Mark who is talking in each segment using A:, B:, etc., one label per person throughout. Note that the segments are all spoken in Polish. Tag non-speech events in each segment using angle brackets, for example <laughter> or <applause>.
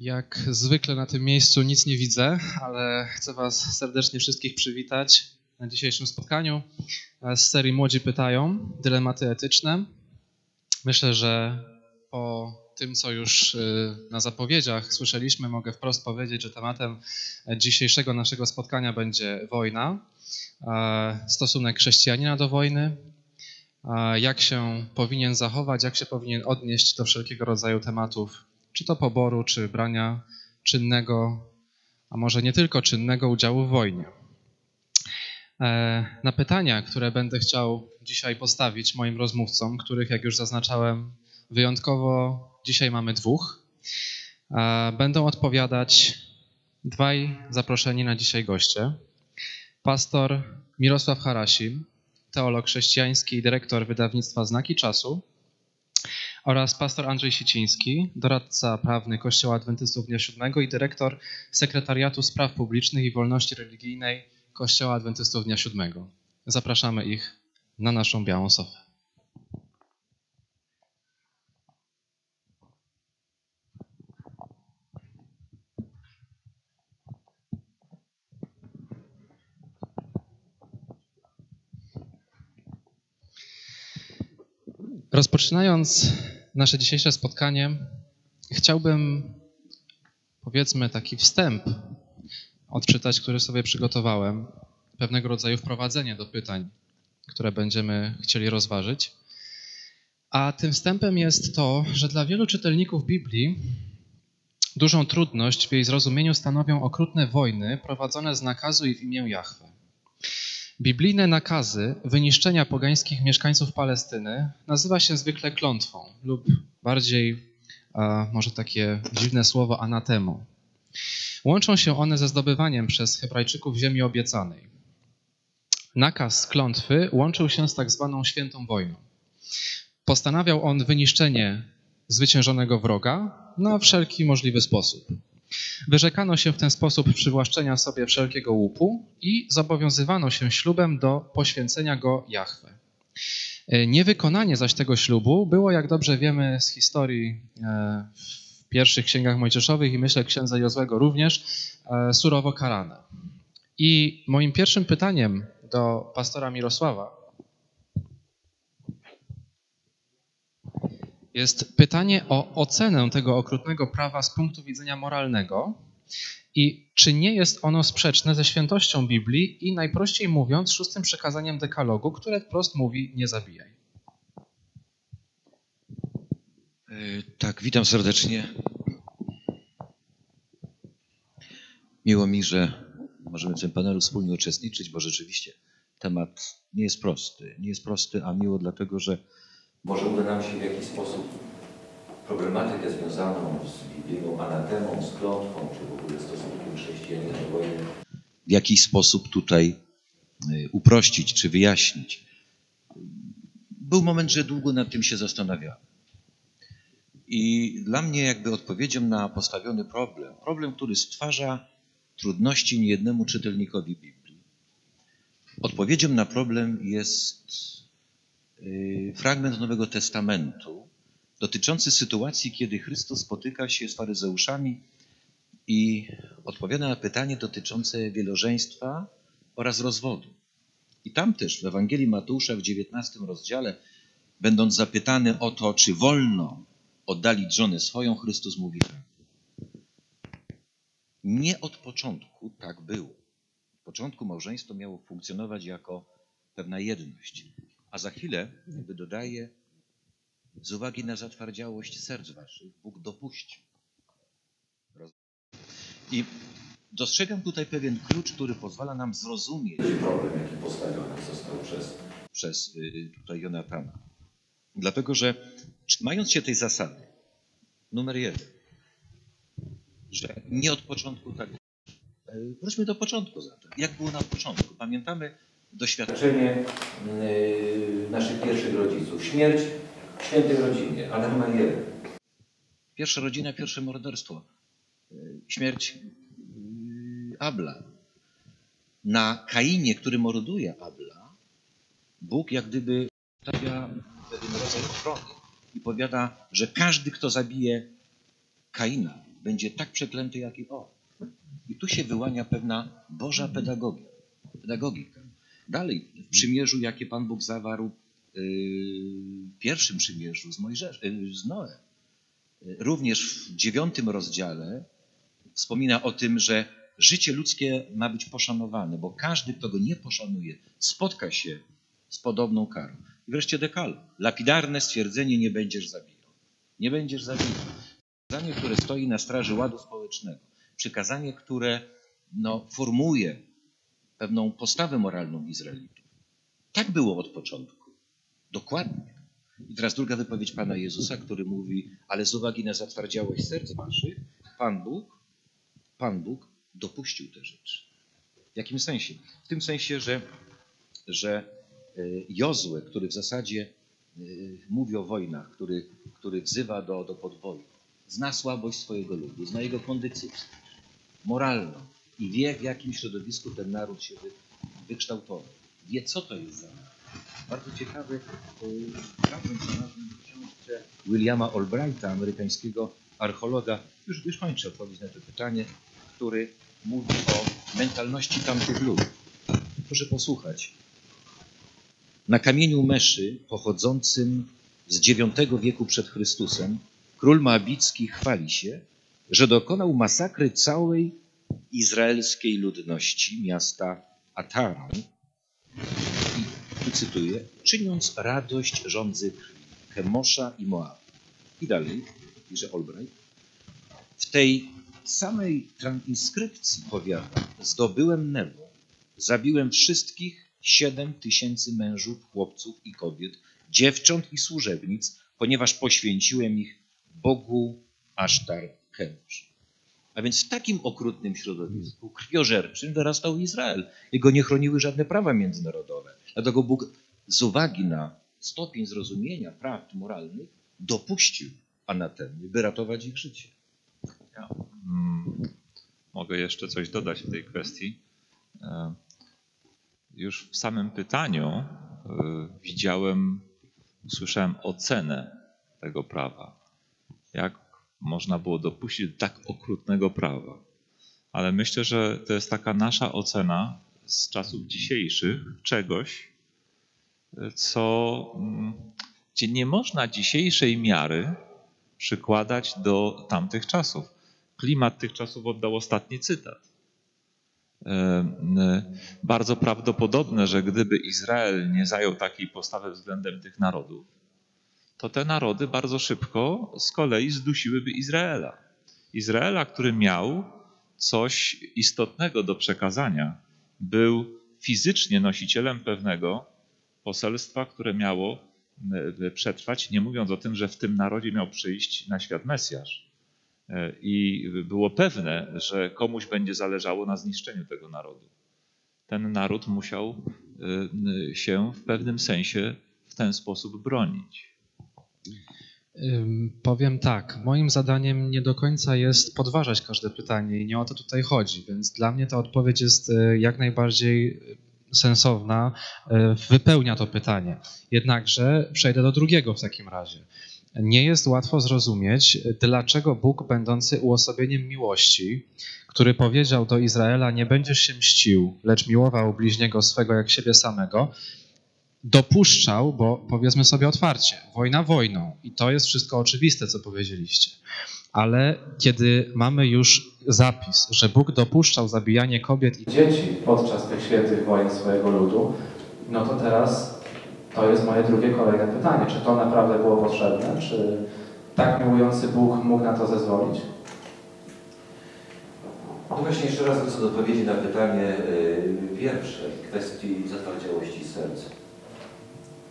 A: Jak zwykle na tym miejscu nic nie widzę, ale chcę Was serdecznie wszystkich przywitać na dzisiejszym spotkaniu z serii Młodzi Pytają Dylematy etyczne. Myślę, że po tym, co już y, na zapowiedziach słyszeliśmy, mogę wprost powiedzieć, że tematem dzisiejszego naszego spotkania będzie wojna, stosunek chrześcijanina do wojny, jak się powinien zachować, jak się powinien odnieść do wszelkiego rodzaju tematów czy to poboru, czy brania czynnego, a może nie tylko czynnego udziału w wojnie. E, na pytania, które będę chciał dzisiaj postawić moim rozmówcom, których, jak już zaznaczałem, wyjątkowo dzisiaj mamy dwóch, e, będą odpowiadać dwaj zaproszeni na dzisiaj goście. Pastor Mirosław Harasim, teolog chrześcijański i dyrektor wydawnictwa Znaki Czasu oraz pastor Andrzej Siciński, doradca prawny Kościoła Adwentystów Dnia Siódmego i dyrektor Sekretariatu Spraw Publicznych i Wolności Religijnej Kościoła Adwentystów Dnia Siódmego. Zapraszamy ich na naszą białą sofę. Rozpoczynając nasze dzisiejsze spotkanie, chciałbym, powiedzmy, taki wstęp odczytać, który sobie przygotowałem, pewnego rodzaju wprowadzenie do pytań, które będziemy chcieli rozważyć. A tym wstępem jest to, że dla wielu czytelników Biblii dużą trudność w jej zrozumieniu stanowią okrutne wojny prowadzone z nakazu i w imię Jahwe. Biblijne nakazy wyniszczenia pogańskich mieszkańców Palestyny nazywa się zwykle klątwą lub bardziej, może takie dziwne słowo, anatemą. Łączą się one ze zdobywaniem przez Hebrajczyków ziemi obiecanej. Nakaz klątwy łączył się z tak zwaną świętą wojną. Postanawiał on wyniszczenie zwyciężonego wroga na wszelki możliwy sposób. Wyrzekano się w ten sposób przywłaszczenia sobie wszelkiego łupu i zobowiązywano się ślubem do poświęcenia go Jahwe. E, niewykonanie zaś tego ślubu było, jak dobrze wiemy z historii e, w pierwszych księgach mojżeszowych i myślę księdza Jozłego również, e, surowo karane. I moim pierwszym pytaniem do pastora Mirosława jest pytanie o ocenę tego okrutnego prawa z punktu widzenia moralnego i czy nie jest ono sprzeczne ze świętością Biblii i najprościej mówiąc szóstym przekazaniem dekalogu, które wprost mówi nie zabijaj.
B: E, tak, witam serdecznie. Miło mi, że możemy w tym panelu wspólnie uczestniczyć, bo rzeczywiście temat nie jest prosty. Nie jest prosty, a miło dlatego, że może uda nam się w jakiś sposób problematykę związaną z biblijną anatemą, z klątwą, czy w ogóle stosunkiem chrześcijanina do wojny, w jakiś sposób tutaj y, uprościć czy wyjaśnić. Był moment, że długo nad tym się zastanawiałem. I dla mnie jakby odpowiedzią na postawiony problem, problem, który stwarza trudności niejednemu czytelnikowi Biblii, odpowiedzią na problem jest Y, fragment Nowego Testamentu dotyczący sytuacji, kiedy Chrystus spotyka się z faryzeuszami i odpowiada na pytanie dotyczące wielożeństwa oraz rozwodu. I tam też w Ewangelii Mateusza w 19 rozdziale, będąc zapytany o to, czy wolno oddalić żonę swoją, Chrystus mówi tak. Nie od początku tak było. W początku małżeństwo miało funkcjonować jako pewna jedność. A za chwilę, jakby dodaje, z uwagi na zatwardziałość serc waszych, Bóg dopuści. I dostrzegam tutaj pewien klucz, który pozwala nam zrozumieć problem, jaki postawiony został przez, przez y, tutaj Jonatana. Dlatego, że mając się tej zasady, numer jeden, że nie od początku tak. E, wróćmy do początku zatem. Jak było na początku? Pamiętamy doświadczenie y, naszych pierwszych rodziców. Śmierć w świętej rodzinie, Maria. Pierwsza rodzina, pierwsze morderstwo. Y, śmierć y, Abla. Na Kainie, który morduje Abla, Bóg jak gdyby stawia pewien rodzaj ochrony i powiada, że każdy, kto zabije Kaina, będzie tak przeklęty, jak i on. I tu się wyłania pewna Boża pedagogia, pedagogika. Dalej, w przymierzu, jakie Pan Bóg zawarł, yy, w pierwszym przymierzu z, yy, z Noem, yy, również w dziewiątym rozdziale wspomina o tym, że życie ludzkie ma być poszanowane, bo każdy, kto go nie poszanuje, spotka się z podobną karą. I wreszcie dekal. Lapidarne stwierdzenie nie będziesz zabijał. Nie będziesz zabijał. Przykazanie, które stoi na straży ładu społecznego. Przykazanie, które no, formuje pewną postawę moralną Izraelitów. Tak było od początku. Dokładnie. I teraz druga wypowiedź Pana Jezusa, który mówi, ale z uwagi na zatwardziałość serc waszych, Pan Bóg, Pan Bóg dopuścił te rzeczy. W jakim sensie? W tym sensie, że, że Jozue, który w zasadzie mówi o wojnach, który, który wzywa do, do podboju, zna słabość swojego ludu, zna jego kondycję moralną i wie, w jakim środowisku ten naród się wy, wykształtował. Wie, co to jest za naród. Bardzo ciekawy fragment znalazłem w książce Williama Albrighta, amerykańskiego archeologa, już, już kończę odpowiedź na to pytanie, który mówi o mentalności tamtych ludów. Proszę posłuchać. Na kamieniu Meszy, pochodzącym z IX wieku przed Chrystusem, król Moabicki chwali się, że dokonał masakry całej izraelskiej ludności miasta Ataran. I tu cytuję, czyniąc radość rządzy krwi Kemosza i Moabu. I dalej, pisze Albright, w tej samej transkrypcji powiada, zdobyłem Nebo, zabiłem wszystkich siedem tysięcy mężów, chłopców i kobiet, dziewcząt i służebnic, ponieważ poświęciłem ich Bogu Asztar Kemosz. A więc w takim okrutnym środowisku, krwiożerczym, wyrastał Izrael. Jego nie chroniły żadne prawa międzynarodowe. Dlatego Bóg z uwagi na stopień zrozumienia prawd moralnych dopuścił anatemy, by ratować ich życie.
C: Ja, mm, mogę jeszcze coś dodać w tej kwestii. E, już w samym pytaniu e, widziałem, usłyszałem ocenę tego prawa. Jak można było dopuścić do tak okrutnego prawa. Ale myślę, że to jest taka nasza ocena z czasów dzisiejszych czegoś, co, mm, gdzie nie można dzisiejszej miary przykładać do tamtych czasów. Klimat tych czasów oddał ostatni cytat. Bardzo prawdopodobne, że gdyby Izrael nie zajął takiej postawy względem tych narodów, to te narody bardzo szybko z kolei zdusiłyby Izraela. Izraela, który miał coś istotnego do przekazania, był fizycznie nosicielem pewnego poselstwa, które miało przetrwać, nie mówiąc o tym, że w tym narodzie miał przyjść na świat Mesjasz. I było pewne, że komuś będzie zależało na zniszczeniu tego narodu. Ten naród musiał się w pewnym sensie w ten sposób bronić.
A: Powiem tak, moim zadaniem nie do końca jest podważać każde pytanie i nie o to tutaj chodzi, więc dla mnie ta odpowiedź jest e, jak najbardziej sensowna, e, wypełnia to pytanie. Jednakże przejdę do drugiego w takim razie. Nie jest łatwo zrozumieć, dlaczego Bóg, będący uosobieniem miłości, który powiedział do Izraela: Nie będziesz się mścił, lecz miłował bliźniego swego jak siebie samego, dopuszczał, bo powiedzmy sobie otwarcie, wojna wojną i to jest wszystko oczywiste, co powiedzieliście. Ale kiedy mamy już zapis, że Bóg dopuszczał zabijanie kobiet i dzieci podczas tych świętych wojen swojego ludu, no to teraz to jest moje drugie kolejne pytanie. Czy to naprawdę było potrzebne? Czy tak miłujący Bóg mógł na to zezwolić?
B: No właśnie jeszcze raz wrócę do odpowiedzi na pytanie yy, pierwsze, kwestii zatwardziałości serca.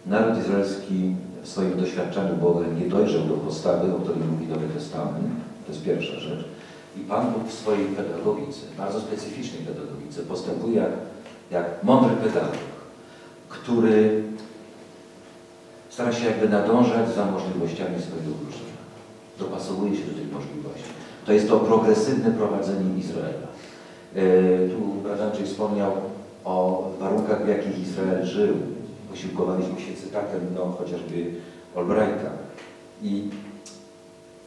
B: Naród izraelski w swoim doświadczeniu Bogiem nie dojrzał do postawy, o której mówi Nowy Testament. To jest pierwsza rzecz. I Pan Bóg w swojej pedagogice, bardzo specyficznej pedagogice, postępuje jak, jak mądry pedagog, który stara się jakby nadążać za możliwościami swojego ucznia. Dopasowuje się do tych możliwości. To jest to progresywne prowadzenie Izraela. Yy, tu brat Andrzej wspomniał o warunkach, w jakich Izrael żył, posiłkowaliśmy się cytatem no, chociażby Albrighta. I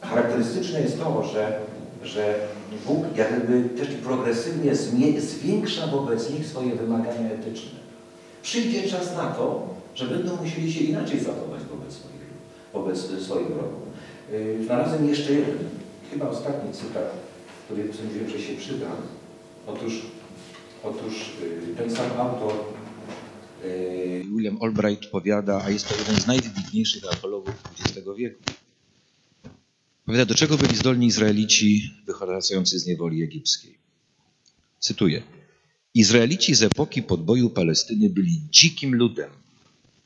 B: charakterystyczne jest to, że że Bóg jakby też progresywnie zwiększa wobec nich swoje wymagania etyczne. Przyjdzie czas na to, że będą musieli się inaczej zachować wobec swoich, wobec swoich wrogów. Yy, znalazłem jeszcze jeden, chyba ostatni cytat, który sądziłem, że się przyda. Otóż, otóż yy, ten sam autor William Albright powiada, a jest to jeden z najwybitniejszych archeologów XX wieku. Powiada, do czego byli zdolni Izraelici wychodzący z niewoli egipskiej. Cytuję. Izraelici z epoki podboju Palestyny byli dzikim ludem,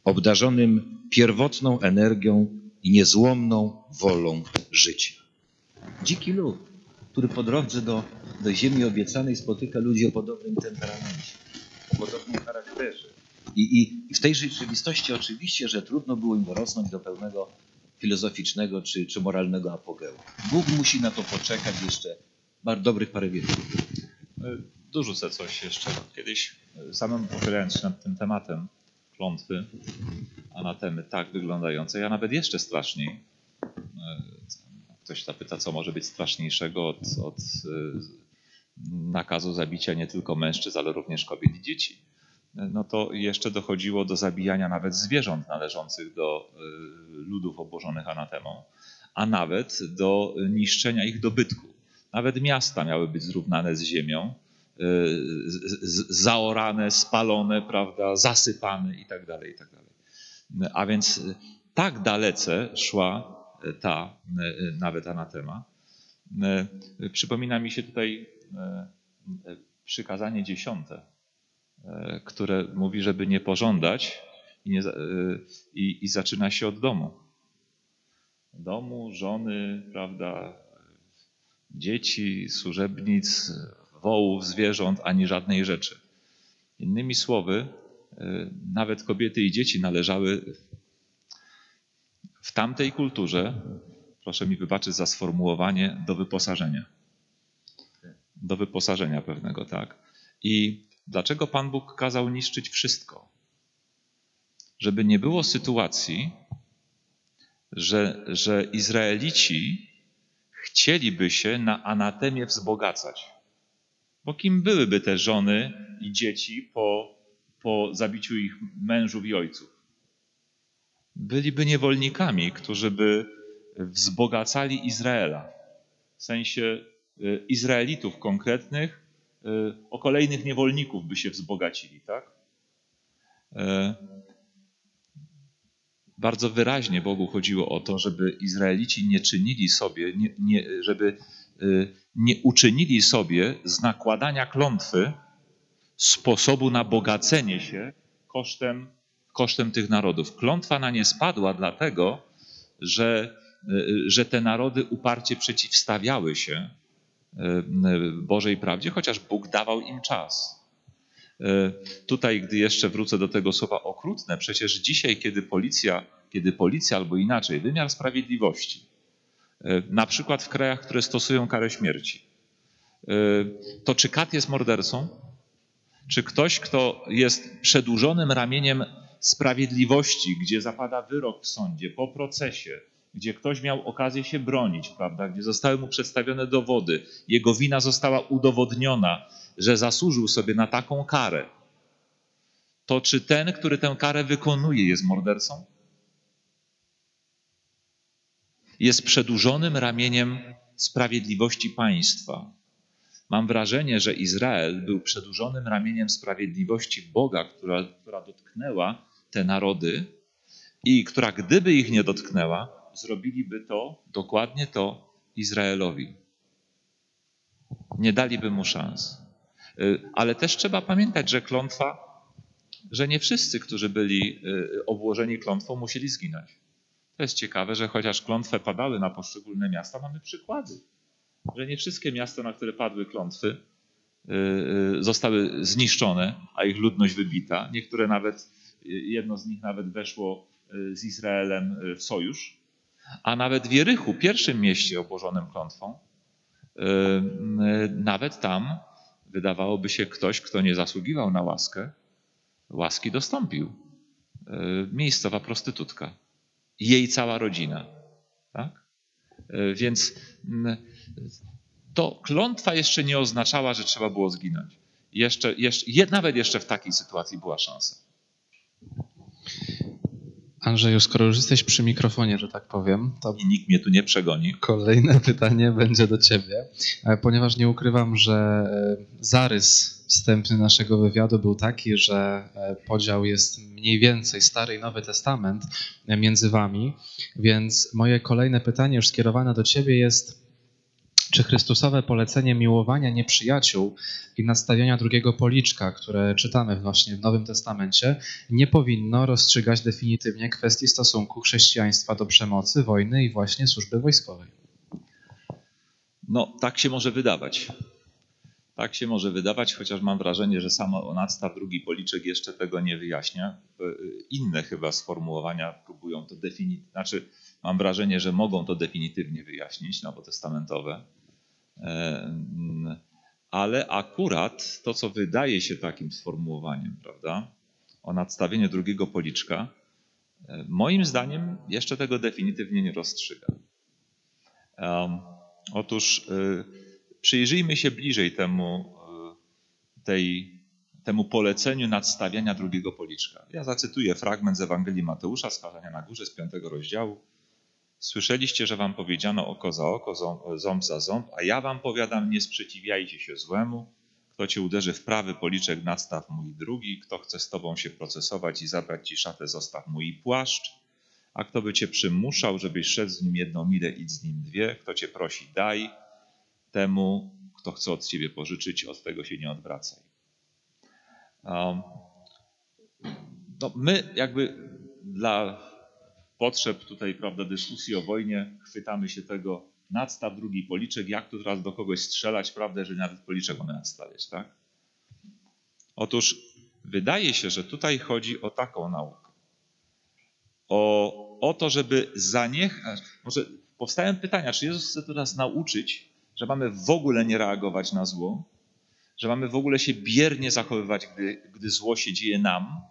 B: obdarzonym pierwotną energią i niezłomną wolą życia. Dziki lud, który po drodze do, do ziemi obiecanej spotyka ludzi o podobnym temperamencie, o podobnym charakterze. I, i, I w tej rzeczywistości oczywiście, że trudno było im dorosnąć do pełnego filozoficznego czy, czy moralnego apogeu. Bóg musi na to poczekać jeszcze bardzo dobrych parę wieków.
C: E, dorzucę coś jeszcze. Kiedyś e, samemu pochylając się nad tym tematem klątwy, anatemy tak wyglądające, ja nawet jeszcze straszniej. E, ktoś zapyta, co może być straszniejszego od, od nakazu zabicia nie tylko mężczyzn, ale również kobiet i dzieci no to jeszcze dochodziło do zabijania nawet zwierząt należących do y, ludów obłożonych anatemą, a nawet do niszczenia ich dobytku. Nawet miasta miały być zrównane z ziemią, y, zaorane, spalone, prawda, zasypane itd., tak itd. Tak a więc tak dalece szła ta y, nawet anatema. Przypomina mi się tutaj przykazanie dziesiąte, które mówi, żeby nie pożądać i, nie, e, i, i zaczyna się od domu. Domu, żony, prawda, dzieci, służebnic, wołów, zwierząt, ani żadnej rzeczy. Innymi słowy, e, nawet kobiety i dzieci należały w tamtej kulturze, proszę mi wybaczyć za sformułowanie, do wyposażenia. Do wyposażenia pewnego, tak. I Dlaczego Pan Bóg kazał niszczyć wszystko? Żeby nie było sytuacji, że, że Izraelici chcieliby się na anatemie wzbogacać. Bo kim byłyby te żony i dzieci po, po zabiciu ich mężów i ojców? Byliby niewolnikami, którzy by wzbogacali Izraela. W sensie y, Izraelitów konkretnych, o kolejnych niewolników by się wzbogacili, tak? Y, bardzo wyraźnie Bogu chodziło o to, żeby Izraelici nie czynili sobie, nie, nie, żeby y, nie uczynili sobie z nakładania klątwy sposobu na bogacenie się kosztem, kosztem tych narodów. Klątwa na nie spadła dlatego, że, że te narody uparcie przeciwstawiały się E, Bożej prawdzie, chociaż Bóg dawał im czas. E, tutaj, gdy jeszcze wrócę do tego słowa okrutne, przecież dzisiaj, kiedy policja, kiedy policja albo inaczej, wymiar sprawiedliwości, na przykład w krajach, które stosują karę śmierci, to czy kat jest mordercą? Czy ktoś, kto jest przedłużonym ramieniem sprawiedliwości, gdzie zapada wyrok w sądzie, po procesie, gdzie ktoś miał okazję się bronić, prawda, gdzie zostały mu przedstawione dowody, jego wina została udowodniona, że zasłużył sobie na taką karę, to czy ten, który tę karę wykonuje, jest mordercą? Jest przedłużonym ramieniem sprawiedliwości państwa. Mam wrażenie, że Izrael był przedłużonym ramieniem sprawiedliwości Boga, która, która dotknęła te narody i która, gdyby ich nie dotknęła, zrobiliby to, dokładnie to Izraelowi. Nie daliby mu szans. Y, ale też trzeba pamiętać, że klątwa, że nie wszyscy, którzy byli y, obłożeni klątwą, musieli zginąć. To jest ciekawe, że chociaż klątwe padały na poszczególne miasta, mamy przykłady, że nie wszystkie miasta, na które padły klątwy, y, zostały zniszczone, a ich ludność wybita. Niektóre nawet, jedno z nich nawet weszło z Izraelem w sojusz, a nawet w Jerychu, pierwszym mieście obłożonym klątwą, nawet tam wydawałoby się ktoś, kto nie zasługiwał na łaskę, łaski dostąpił. Miejscowa prostytutka. Jej cała rodzina. Tak? Więc to klątwa jeszcze nie oznaczała, że trzeba było zginąć. Jeszcze, jeszcze, nawet jeszcze w takiej sytuacji była szansa.
A: Andrzeju, skoro już jesteś przy mikrofonie, że tak powiem, to
C: I nikt mnie tu nie przegoni.
A: kolejne <laughs> pytanie będzie do ciebie, e, ponieważ nie ukrywam, że e, zarys wstępny naszego wywiadu był taki, że e, podział jest mniej więcej Stary i Nowy Testament między wami, więc moje kolejne pytanie już skierowane do ciebie jest czy Chrystusowe polecenie miłowania nieprzyjaciół i nastawiania drugiego policzka, które czytamy właśnie w Nowym Testamencie, nie powinno rozstrzygać definitywnie kwestii stosunku chrześcijaństwa do przemocy, wojny i właśnie służby wojskowej?
C: No, tak się może wydawać. Tak się może wydawać, chociaż mam wrażenie, że samo nadstaw drugi policzek jeszcze tego nie wyjaśnia. Inne chyba sformułowania próbują to definitywnie, znaczy mam wrażenie, że mogą to definitywnie wyjaśnić, nowotestamentowe. E, ale akurat to, co wydaje się takim sformułowaniem, prawda, o nadstawieniu drugiego policzka, e, moim zdaniem jeszcze tego definitywnie nie rozstrzyga. Otóż e, przyjrzyjmy się bliżej temu, tej, temu poleceniu nadstawiania drugiego policzka. Ja zacytuję fragment z Ewangelii Mateusza, skazania na górze z piątego rozdziału. Słyszeliście, że wam powiedziano oko za oko, ząb za ząb, a ja wam powiadam, nie sprzeciwiajcie się złemu. Kto cię uderzy w prawy policzek, nadstaw mój drugi. Kto chce z tobą się procesować i zabrać ci szatę, zostaw mój płaszcz. A kto by cię przymuszał, żebyś szedł z nim jedną milę, idź z nim dwie. Kto cię prosi, daj. Temu, kto chce od ciebie pożyczyć, od tego się nie odwracaj. Um, no my jakby dla potrzeb tutaj, prawda, dyskusji o wojnie, chwytamy się tego, nadstaw drugi policzek, jak tu teraz do kogoś strzelać, prawda, jeżeli nawet policzek mamy nadstawiać, tak? Otóż wydaje się, że tutaj chodzi o taką naukę. O, o to, żeby zaniechać, może powstają pytania, czy Jezus chce nas nauczyć, że mamy w ogóle nie reagować na zło, że mamy w ogóle się biernie zachowywać, gdy, gdy zło się dzieje nam,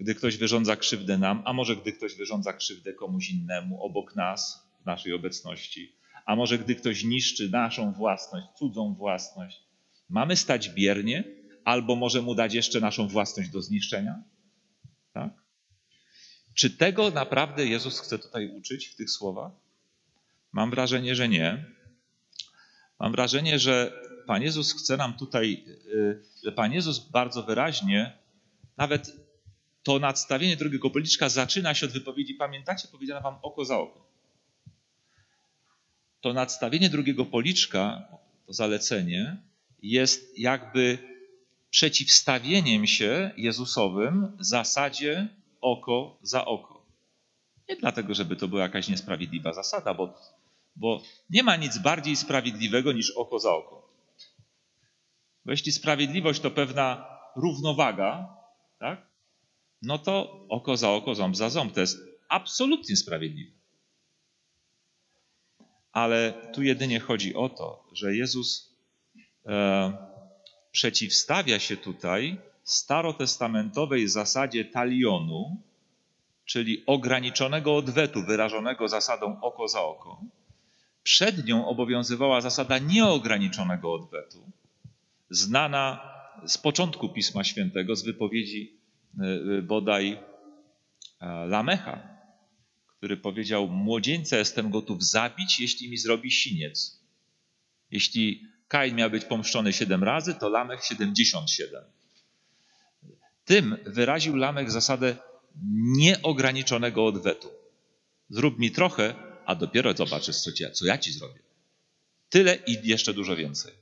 C: gdy ktoś wyrządza krzywdę nam, a może gdy ktoś wyrządza krzywdę komuś innemu obok nas, w naszej obecności, a może gdy ktoś niszczy naszą własność, cudzą własność, mamy stać biernie, albo może mu dać jeszcze naszą własność do zniszczenia? Tak? Czy tego naprawdę Jezus chce tutaj uczyć w tych słowach? Mam wrażenie, że nie. Mam wrażenie, że Pan Jezus chce nam tutaj, y, że Pan Jezus bardzo wyraźnie, nawet to nadstawienie drugiego policzka zaczyna się od wypowiedzi, pamiętacie, powiedziano wam oko za oko. To nadstawienie drugiego policzka, to zalecenie, jest jakby przeciwstawieniem się Jezusowym zasadzie oko za oko. Nie dlatego, żeby to była jakaś niesprawiedliwa zasada, bo, bo nie ma nic bardziej sprawiedliwego niż oko za oko. Bo jeśli sprawiedliwość to pewna równowaga, tak? No to oko za oko, ząb za ząb. To jest absolutnie sprawiedliwe. Ale tu jedynie chodzi o to, że Jezus e, przeciwstawia się tutaj starotestamentowej zasadzie talionu, czyli ograniczonego odwetu wyrażonego zasadą oko za oko. Przed nią obowiązywała zasada nieograniczonego odwetu, znana z początku Pisma Świętego, z wypowiedzi bodaj Lamecha, który powiedział: Młodzieńca jestem gotów zabić, jeśli mi zrobi siniec. Jeśli Kain miał być pomszczony siedem razy, to Lamech 77. Tym wyraził Lamech zasadę nieograniczonego odwetu. Zrób mi trochę, a dopiero zobaczysz, co, ci, co ja ci zrobię. Tyle i jeszcze dużo więcej.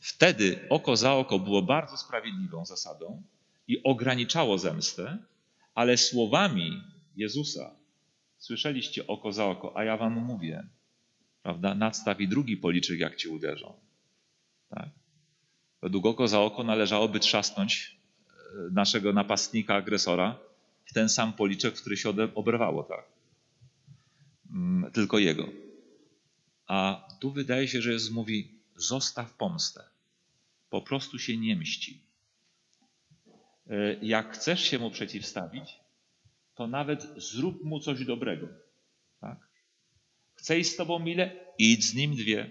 C: Wtedy oko za oko było bardzo sprawiedliwą zasadą, i ograniczało zemstę, ale słowami Jezusa słyszeliście oko za oko, a ja wam mówię, prawda? Nadstaw i drugi policzek, jak ci uderzą. Tak? Według oko za oko należałoby trzasnąć e, naszego napastnika, agresora w ten sam policzek, w który się oberwało, tak? Mm, tylko jego. A tu wydaje się, że Jezus mówi: zostaw pomstę. Po prostu się nie mści. E, jak chcesz się mu przeciwstawić, to nawet zrób mu coś dobrego. Tak? Chce iść z tobą mile? Idź z nim dwie.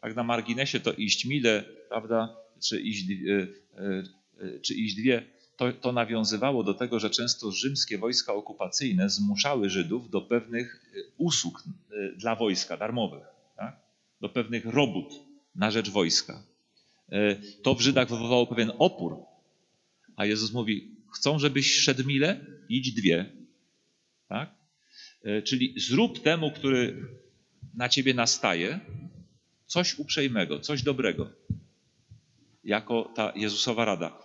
C: tak na marginesie to iść mile, prawda, czy iść, czy iść dwie, to, to nawiązywało do tego, że często rzymskie wojska okupacyjne zmuszały Żydów do pewnych usług dla wojska darmowych, tak? do pewnych robót na rzecz wojska. To w Żydach wywołało pewien opór, a Jezus mówi, chcą, żebyś szedł mile, idź dwie. Tak? Czyli zrób temu, który na ciebie nastaje, coś uprzejmego, coś dobrego. Jako ta Jezusowa rada.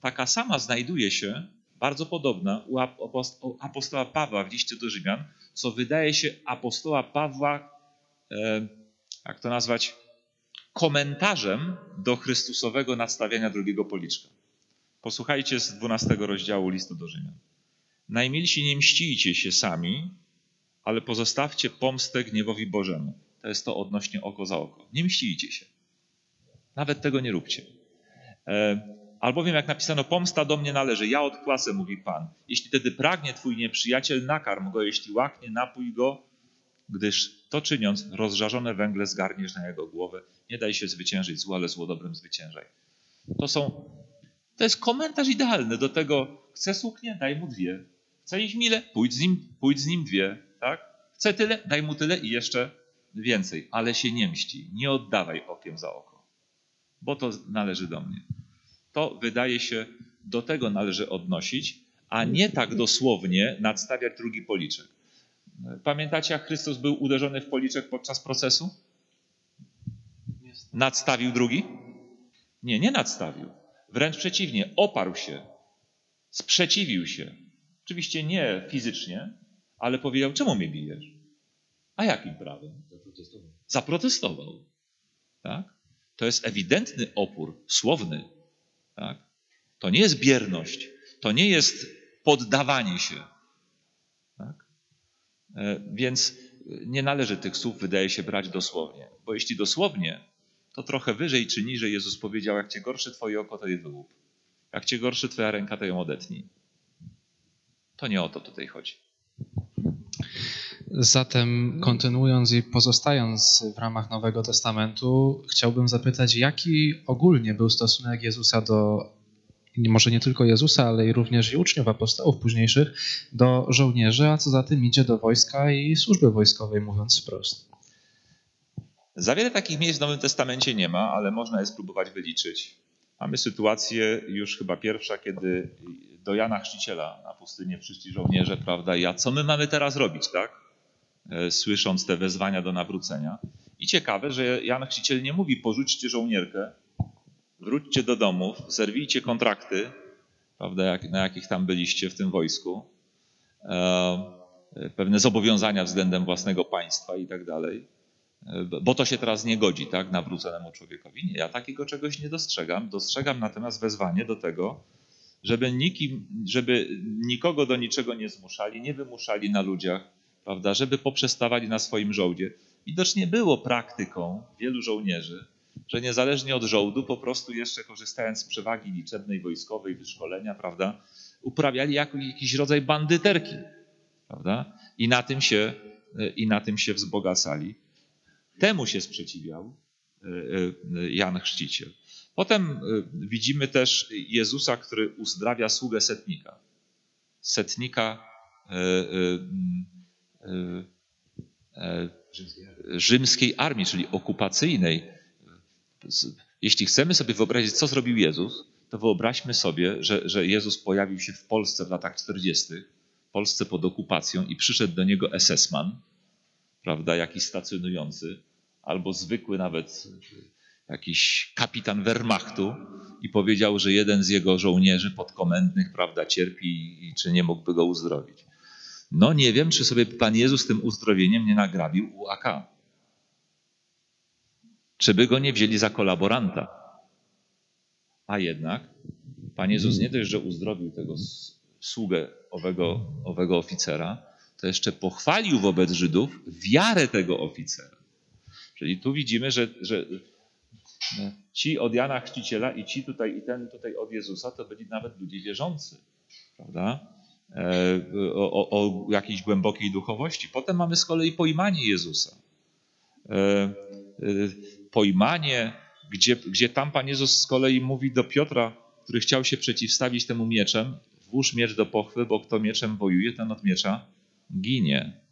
C: Taka sama znajduje się, bardzo podobna, u apostoła Pawła w liście do Rzymian, co wydaje się apostoła Pawła, jak to nazwać, komentarzem do Chrystusowego nadstawiania drugiego policzka. Posłuchajcie z 12 rozdziału listu do Rzymian. Najmilsi nie mścijcie się sami, ale pozostawcie pomstę gniewowi Bożemu. To jest to odnośnie oko za oko. Nie mścijcie się. Nawet tego nie róbcie. Albowiem, jak napisano, pomsta do mnie należy, ja odpłacę, mówi Pan. Jeśli wtedy pragnie twój nieprzyjaciel, nakarm go, jeśli łaknie, napój go, gdyż to czyniąc, rozżarzone węgle zgarniesz na jego głowę. Nie daj się zwyciężyć zło, ale zło dobrem zwyciężaj. To są, to jest komentarz idealny do tego, chce suknię, daj mu dwie. Chce iść mile, pójdź z nim, pójdź z nim dwie. Tak? Chce tyle, daj mu tyle i jeszcze więcej. Ale się nie mści, nie oddawaj okiem za oko, bo to należy do mnie to wydaje się do tego należy odnosić, a nie tak dosłownie nadstawiać drugi policzek. Pamiętacie, jak Chrystus był uderzony w policzek podczas procesu? Nadstawił drugi? Nie, nie nadstawił. Wręcz przeciwnie, oparł się, sprzeciwił się. Oczywiście nie fizycznie, ale powiedział: Czemu mnie bijesz? A jakim prawem? Zaprotestował. Zaprotestował. Tak? To jest ewidentny opór, słowny, tak? To nie jest bierność, to nie jest poddawanie się. Tak? E, więc nie należy tych słów, wydaje się, brać dosłownie. Bo jeśli dosłownie, to trochę wyżej czy niżej Jezus powiedział, jak cię gorszy twoje oko, to je wyłup. Jak cię gorszy twoja ręka, to ją odetnij. To nie o to tutaj chodzi.
A: Zatem kontynuując i pozostając w ramach Nowego Testamentu, chciałbym zapytać, jaki ogólnie był stosunek Jezusa do, może nie tylko Jezusa, ale i również i uczniów apostołów późniejszych, do żołnierzy, a co za tym idzie do wojska i służby wojskowej, mówiąc wprost.
C: Za wiele takich miejsc w Nowym Testamencie nie ma, ale można je spróbować wyliczyć. Mamy sytuację już chyba pierwsza, kiedy do Jana Chrzciciela na pustynię przyszli żołnierze, prawda? I a co my mamy teraz robić, tak? E, słysząc te wezwania do nawrócenia. I ciekawe, że Jan Chrzciciel nie mówi porzućcie żołnierkę, wróćcie do domów, zerwijcie kontrakty, prawda, jak, na jakich tam byliście w tym wojsku, e, pewne zobowiązania względem własnego państwa i tak dalej, e, bo to się teraz nie godzi, tak, nawróconemu człowiekowi. Nie, ja takiego czegoś nie dostrzegam. Dostrzegam natomiast wezwanie do tego, żeby, nikim, żeby nikogo do niczego nie zmuszali, nie wymuszali na ludziach, prawda, żeby poprzestawali na swoim żołdzie. Widocznie było praktyką wielu żołnierzy, że niezależnie od żołdu, po prostu jeszcze korzystając z przewagi liczebnej, wojskowej, wyszkolenia, prawda, uprawiali jakiś rodzaj bandyterki, prawda, i na tym się, i na tym się wzbogacali. Temu się sprzeciwiał e, e, Jan Chrzciciel. Potem e, widzimy też Jezusa, który uzdrawia sługę setnika. Setnika e, rzymskiej armii, czyli okupacyjnej. Jeśli chcemy sobie wyobrazić, co zrobił Jezus, to wyobraźmy sobie, że, że Jezus pojawił się w Polsce w latach 40., w Polsce pod okupacją i przyszedł do niego SS-man, prawda, jakiś stacjonujący, albo zwykły nawet jakiś kapitan Wehrmachtu i powiedział, że jeden z jego żołnierzy podkomendnych, prawda, cierpi i czy nie mógłby go uzdrowić. No nie wiem, czy sobie Pan Jezus tym uzdrowieniem nie nagrabił UAK. Czy by go nie wzięli za kolaboranta? A jednak Pan Jezus nie dość, że uzdrowił tego sługę owego, owego oficera, to jeszcze pochwalił wobec Żydów wiarę tego oficera. Czyli tu widzimy, że, że ci od Jana Chrzciciela i ci tutaj i ten tutaj od Jezusa to byli nawet ludzie wierzący. Prawda? E, o, o jakiejś głębokiej duchowości. Potem mamy z kolei pojmanie Jezusa. E, e, pojmanie, gdzie, gdzie tam Pan Jezus z kolei mówi do Piotra, który chciał się przeciwstawić temu mieczem, włóż miecz do pochwy, bo kto mieczem wojuje, ten od miecza ginie.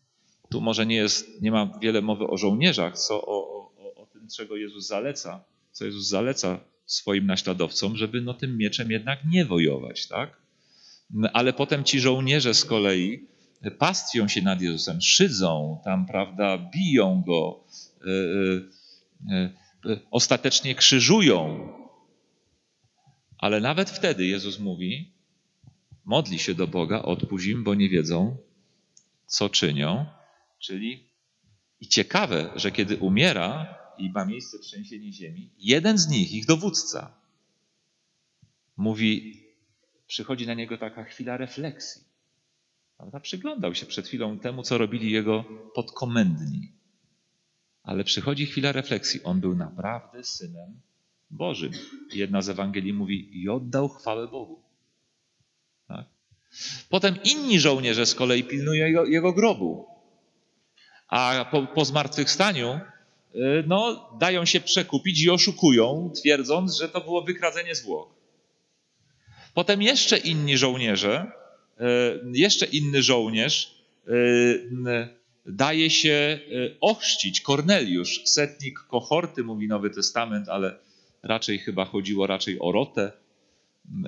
C: Tu może nie, jest, nie ma wiele mowy o żołnierzach, co o, o, o tym, czego Jezus zaleca, co Jezus zaleca swoim naśladowcom, żeby no tym mieczem jednak nie wojować, tak? Ale potem ci żołnierze z kolei pastwią się nad Jezusem, szydzą tam, prawda, biją go, yy, yy, ostatecznie krzyżują. Ale nawet wtedy Jezus mówi, modli się do Boga, odpuść im, bo nie wiedzą, co czynią. Czyli i ciekawe, że kiedy umiera i ma miejsce trzęsienie ziemi, jeden z nich, ich dowódca, mówi, przychodzi na niego taka chwila refleksji. Prawda? Przyglądał się przed chwilą temu, co robili jego podkomendni. Ale przychodzi chwila refleksji. On był naprawdę synem Bożym. Jedna z Ewangelii mówi i oddał chwałę Bogu. Tak? Potem inni żołnierze z kolei pilnują jego, jego grobu. A po, po zmartwychwstaniu y, no, dają się przekupić i oszukują, twierdząc, że to było wykradzenie zwłok. Potem jeszcze inni żołnierze, y, jeszcze inny żołnierz y, daje się ochrzcić. Korneliusz, setnik kohorty, mówi Nowy Testament, ale raczej chyba chodziło raczej o rotę,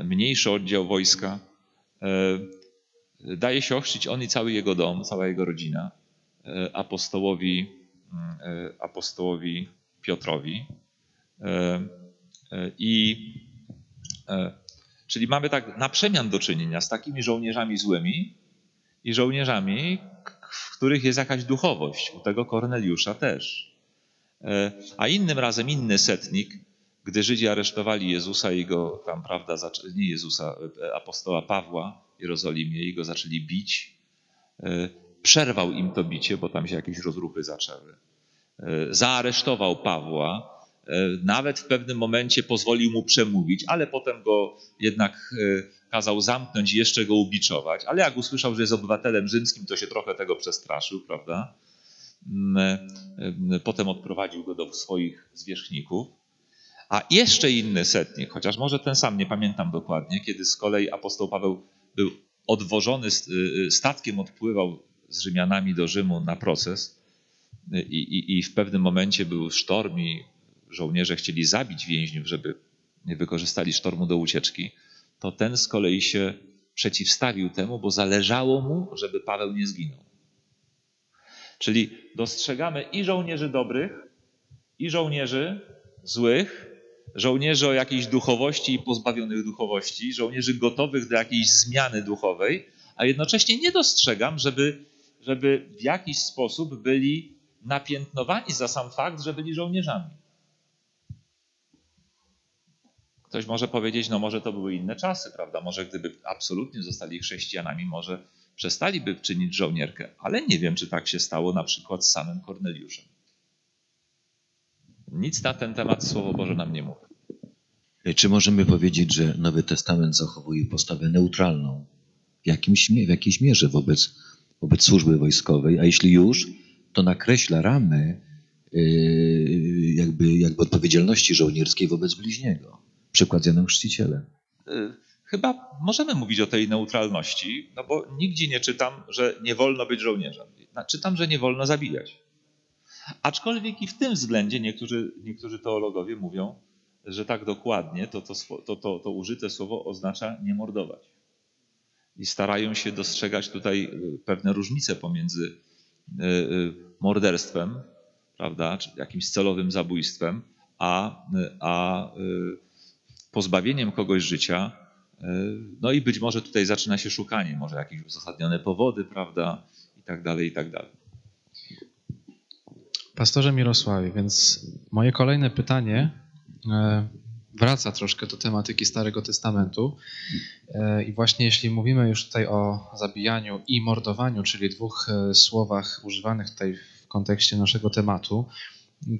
C: mniejszy oddział wojska. Daje się ochrzcić on i cały jego dom, cała jego rodzina. E, apostołowi, e, apostołowi Piotrowi. E, I czyli mamy tak na przemian do czynienia z takimi żołnierzami złymi i żołnierzami, w których jest jakaś duchowość. U tego Korneliusza też. A innym razem inny setnik, gdy Żydzi aresztowali Jezusa i go tam, prawda, nie Jezusa, apostoła Pawła w Jerozolimie i go zaczęli bić, przerwał im to bicie, bo tam się jakieś rozruchy zaczęły. E, zaaresztował Pawła, e, nawet w pewnym momencie pozwolił mu przemówić, ale potem go jednak e, kazał zamknąć i jeszcze go ubiczować. Ale jak usłyszał, że jest obywatelem rzymskim, to się trochę tego przestraszył, prawda? Mm, potem odprowadził go do swoich zwierzchników. A jeszcze inny setnik, chociaż może ten sam, nie pamiętam dokładnie, kiedy z kolei apostoł Paweł był odwożony, statkiem odpływał z Rzymianami do Rzymu na proces i, i, i w pewnym momencie był sztorm i żołnierze chcieli zabić więźniów, żeby nie wykorzystali sztormu do ucieczki, to ten z kolei się przeciwstawił temu, bo zależało mu, żeby Paweł nie zginął. Czyli dostrzegamy i żołnierzy dobrych, i żołnierzy złych, żołnierzy o jakiejś duchowości i pozbawionych duchowości, żołnierzy gotowych do jakiejś zmiany duchowej, a jednocześnie nie dostrzegam, żeby żeby w jakiś sposób byli napiętnowani za sam fakt, że byli żołnierzami. Ktoś może powiedzieć, no może to były inne czasy, prawda? Może gdyby absolutnie zostali chrześcijanami, może przestaliby czynić żołnierkę. Ale nie wiem, czy tak się stało na przykład z samym Korneliuszem. Nic na ten temat Słowo Boże nam nie mówi.
B: Czy możemy powiedzieć, że Nowy Testament zachowuje postawę neutralną w, jakimś, w jakiejś mierze wobec wobec służby wojskowej, a jeśli już, to nakreśla ramy yy, jakby, jakby odpowiedzialności żołnierskiej wobec bliźniego. Przykład z Janem Chrzcicielem.
C: Yy, chyba możemy mówić o tej neutralności, no bo nigdzie nie czytam, że nie wolno być żołnierzem. Czytam, że nie wolno zabijać. Aczkolwiek i w tym względzie niektórzy, niektórzy teologowie mówią, że tak dokładnie to, to, to, to, to użyte słowo oznacza nie mordować i starają się dostrzegać tutaj y, pewne różnice pomiędzy y, y, morderstwem, prawda, czy jakimś celowym zabójstwem, a, a pozbawieniem kogoś życia. No i być może tutaj zaczyna się szukanie, może jakieś uzasadnione powody, prawda, i tak dalej, i tak dalej.
A: Pastorze Mirosławie, więc moje kolejne pytanie e, wraca troszkę do tematyki Starego Testamentu. E, I właśnie jeśli mówimy już tutaj o zabijaniu i mordowaniu, czyli dwóch e, słowach używanych tutaj w kontekście naszego tematu,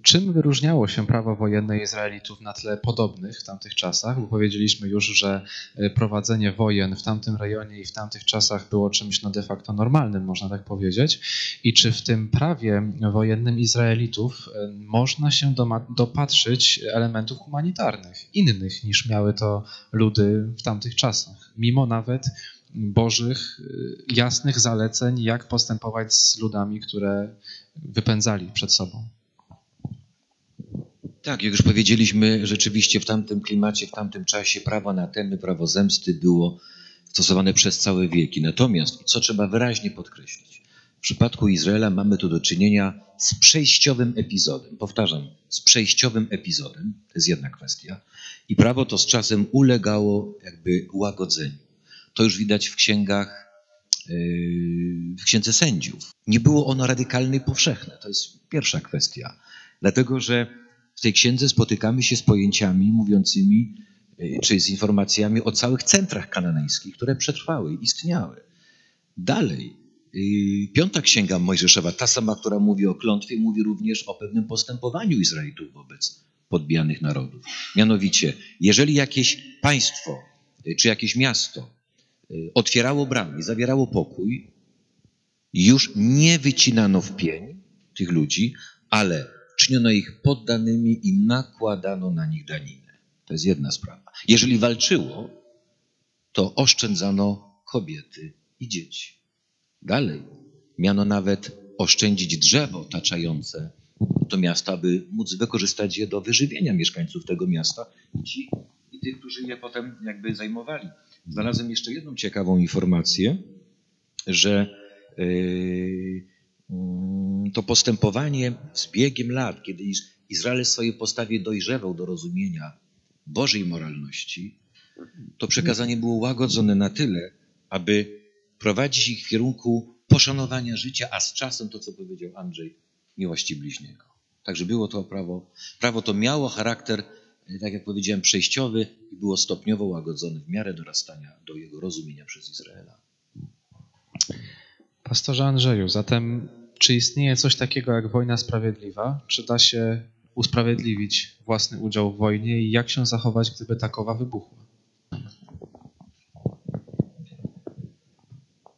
A: Czym wyróżniało się prawo wojenne Izraelitów na tle podobnych w tamtych czasach? Bo powiedzieliśmy już, że e, prowadzenie wojen w tamtym rejonie i w tamtych czasach było czymś no de facto normalnym, można tak powiedzieć. I czy w tym prawie wojennym Izraelitów e, można się dopatrzyć elementów humanitarnych, innych niż miały to ludy w tamtych czasach, mimo nawet bożych, e, jasnych zaleceń, jak postępować z ludami, które wypędzali przed sobą?
B: Tak, jak już powiedzieliśmy, rzeczywiście w tamtym klimacie, w tamtym czasie prawo na temy, prawo zemsty było stosowane przez całe wieki. Natomiast, co trzeba wyraźnie podkreślić, w przypadku Izraela mamy tu do czynienia z przejściowym epizodem. Powtarzam, z przejściowym epizodem, to jest jedna kwestia. I prawo to z czasem ulegało jakby łagodzeniu. To już widać w księgach, yy, w księdze sędziów. Nie było ono radykalne i powszechne. To jest pierwsza kwestia. Dlatego, że w tej księdze spotykamy się z pojęciami mówiącymi, e, czy z informacjami o całych centrach kananejskich, które przetrwały, istniały. Dalej, y, piąta księga Mojżeszowa, ta sama, która mówi o klątwie, mówi również o pewnym postępowaniu Izraelitów wobec podbijanych narodów. Mianowicie, jeżeli jakieś państwo y, czy jakieś miasto otwierało bramy, zawierało pokój, już nie wycinano w pień tych ludzi, ale czyniono ich poddanymi i nakładano na nich daninę. To jest jedna sprawa. Jeżeli walczyło, to oszczędzano kobiety i dzieci. Dalej, miano nawet oszczędzić drzewo otaczające to miasto, aby móc wykorzystać je do wyżywienia mieszkańców tego miasta i ci, i tych, którzy je potem jakby zajmowali. Znalazłem jeszcze jedną ciekawą informację, że yy, Mm, to postępowanie z biegiem lat, kiedy Izrael w swojej postawie dojrzewał do rozumienia Bożej moralności, to przekazanie było łagodzone na tyle, aby prowadzić ich w kierunku poszanowania życia, a z czasem to, co powiedział Andrzej, miłości bliźniego. Także było to prawo. Prawo to miało charakter, tak jak powiedziałem, przejściowy i było stopniowo łagodzone w miarę dorastania do jego rozumienia przez Izraela.
A: Pastorze Andrzeju, zatem czy istnieje coś takiego jak wojna sprawiedliwa? Czy da się usprawiedliwić własny udział w wojnie i jak się zachować, gdyby takowa wybuchła?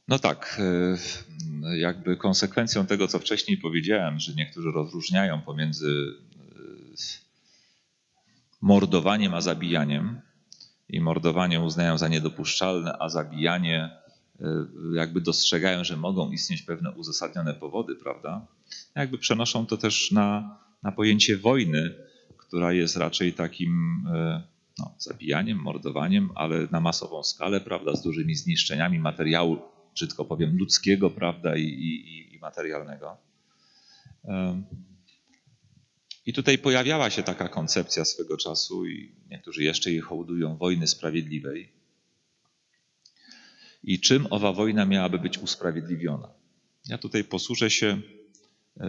C: No tak, e, jakby konsekwencją tego, co wcześniej powiedziałem, że niektórzy rozróżniają pomiędzy e, mordowaniem a zabijaniem i mordowanie uznają za niedopuszczalne, a zabijanie jakby dostrzegają, że mogą istnieć pewne uzasadnione powody, prawda? Jakby przenoszą to też na, na pojęcie wojny, która jest raczej takim e, no, zabijaniem, mordowaniem, ale na masową skalę, prawda, z dużymi zniszczeniami materiału, brzydko powiem, ludzkiego, prawda, i, i, i materialnego. I tutaj pojawiała się taka koncepcja swego czasu, i niektórzy jeszcze jej hołdują, wojny sprawiedliwej i czym owa wojna miałaby być usprawiedliwiona. Ja tutaj posłużę się e, e,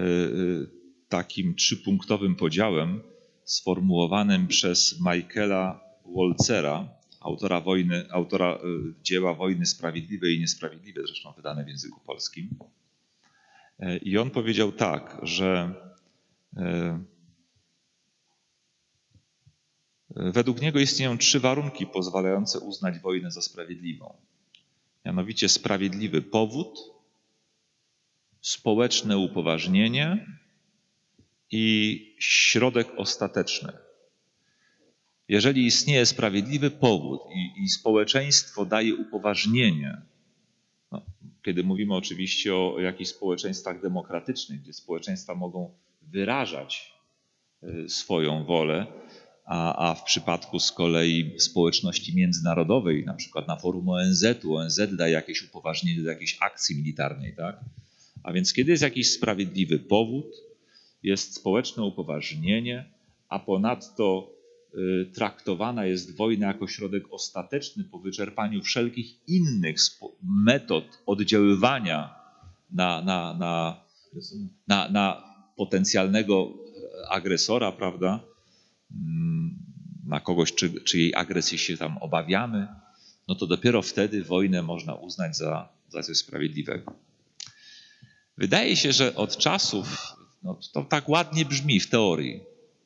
C: takim trzypunktowym podziałem sformułowanym przez Michaela Wolcera, autora, wojny, autora e, dzieła Wojny Sprawiedliwe i Niesprawiedliwe, zresztą wydane w języku polskim. I on powiedział tak, że według niego istnieją trzy warunki pozwalające uznać wojnę za sprawiedliwą mianowicie sprawiedliwy powód, społeczne upoważnienie i środek ostateczny. Jeżeli istnieje sprawiedliwy powód i, i społeczeństwo daje upoważnienie, no, kiedy mówimy oczywiście o, o jakichś społeczeństwach demokratycznych, gdzie społeczeństwa mogą wyrażać y, swoją wolę, a, a w przypadku z kolei społeczności międzynarodowej, na przykład na forum ONZ-u, ONZ daje jakieś upoważnienie do jakiejś akcji militarnej, tak? A więc kiedy jest jakiś sprawiedliwy powód, jest społeczne upoważnienie, a ponadto y, traktowana jest wojna jako środek ostateczny po wyczerpaniu wszelkich innych metod oddziaływania na, na, na, na, na potencjalnego agresora, prawda? Mm, na kogoś, czy, czyjej agresji się tam obawiamy, no to dopiero wtedy wojnę można uznać za, za coś sprawiedliwego. Wydaje się, że od czasów No, to tak ładnie brzmi w teorii.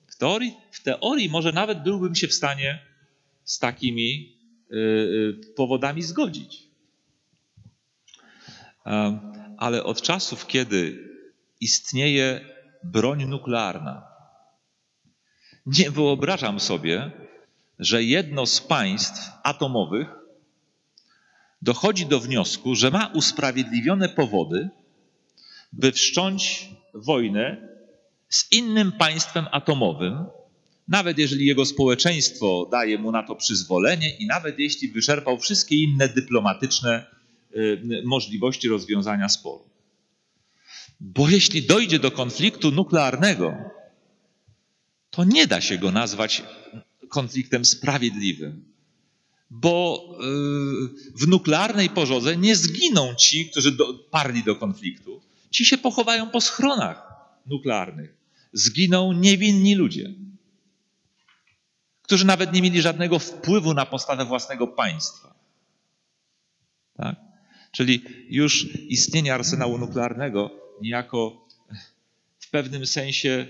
C: W teorii, w teorii może nawet byłbym się w stanie z takimi y, y, powodami zgodzić. Ale od czasów, kiedy istnieje broń nuklearna, nie wyobrażam sobie, że jedno z państw atomowych dochodzi do wniosku, że ma usprawiedliwione powody, by wszcząć wojnę z innym państwem atomowym, nawet jeżeli jego społeczeństwo daje mu na to przyzwolenie i nawet jeśli wyczerpał wszystkie inne dyplomatyczne y, możliwości rozwiązania sporu. Bo jeśli dojdzie do konfliktu nuklearnego, to nie da się go nazwać konfliktem sprawiedliwym. Bo y, w nuklearnej pożodze nie zginą ci, którzy parli do konfliktu. Ci się pochowają po schronach nuklearnych. Zginą niewinni ludzie, którzy nawet nie mieli żadnego wpływu na postawę własnego państwa. Tak? Czyli już istnienie arsenału nuklearnego niejako w pewnym sensie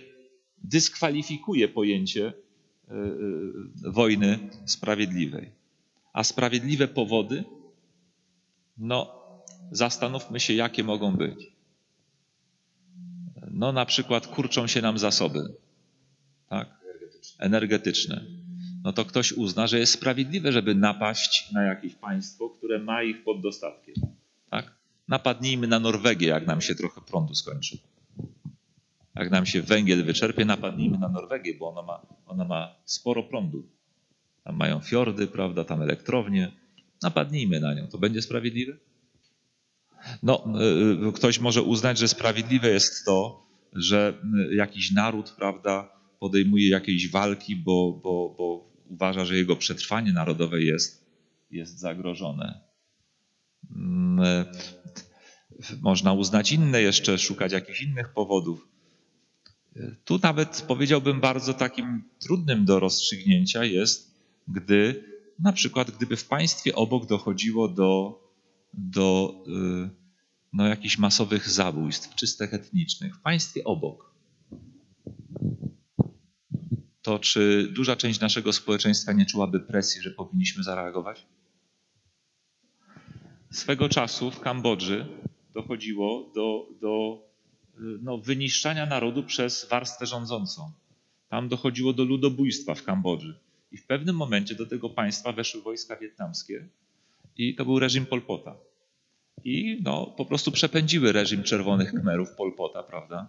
C: dyskwalifikuje pojęcie e, e, wojny sprawiedliwej. A sprawiedliwe powody, no zastanówmy się, jakie mogą być. No na przykład kurczą się nam zasoby tak? energetyczne. No to ktoś uzna, że jest sprawiedliwe, żeby napaść na jakieś państwo, które ma ich pod dostatkiem. Tak? Napadnijmy na Norwegię, jak nam się trochę prądu skończy. Jak nam się węgiel wyczerpie, napadnijmy na Norwegię, bo ona ma, ona ma sporo prądu. Tam mają fiordy, prawda, tam elektrownie. Napadnijmy na nią. To będzie sprawiedliwe? No, y, y, ktoś może uznać, że sprawiedliwe jest to, że y, jakiś naród, prawda, podejmuje jakieś walki, bo, bo, bo uważa, że jego przetrwanie narodowe jest, jest zagrożone. Mm, można uznać inne jeszcze, szukać jakichś innych powodów. Tu nawet powiedziałbym bardzo takim trudnym do rozstrzygnięcia jest, gdy na przykład gdyby w państwie obok dochodziło do, do y, no, jakichś masowych zabójstw, czystych etnicznych, w państwie obok, to czy duża część naszego społeczeństwa nie czułaby presji, że powinniśmy zareagować? Swego czasu w Kambodży dochodziło do, do no, wyniszczania narodu przez warstwę rządzącą. Tam dochodziło do ludobójstwa w Kambodży. I w pewnym momencie do tego państwa weszły wojska wietnamskie i to był reżim Polpota. I no, po prostu przepędziły reżim czerwonych Khmerów Polpota, prawda?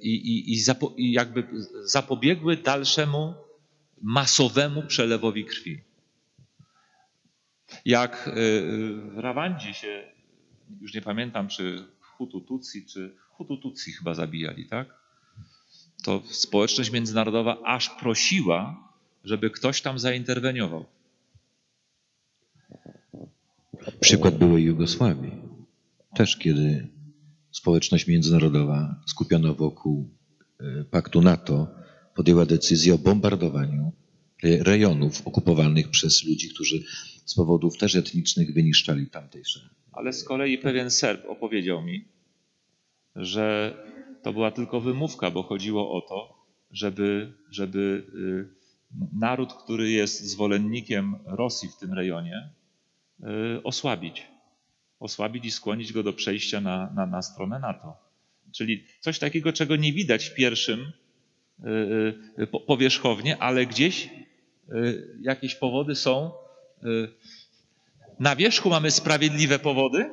C: I, i, i, zapo, i jakby zapobiegły dalszemu masowemu przelewowi krwi. Jak y, w Rawandzie się, już nie pamiętam, czy Hutu Tutsi, czy Hutu Tutsi chyba zabijali, tak? To społeczność międzynarodowa aż prosiła, żeby ktoś tam zainterweniował.
B: Przykład byłej Jugosławii. Też kiedy społeczność międzynarodowa skupiona wokół e, paktu NATO podjęła decyzję o bombardowaniu rejonów okupowanych przez ludzi, którzy z powodów też etnicznych wyniszczali tamtejsze.
C: Ale z kolei pewien Serb opowiedział mi, że to była tylko wymówka, bo chodziło o to, żeby, żeby y, naród, który jest zwolennikiem Rosji w tym rejonie, y, osłabić. Osłabić i skłonić go do przejścia na, na, na stronę NATO. Czyli coś takiego, czego nie widać w pierwszym y, powierzchownie, ale gdzieś jakieś powody są. Na wierzchu mamy sprawiedliwe powody,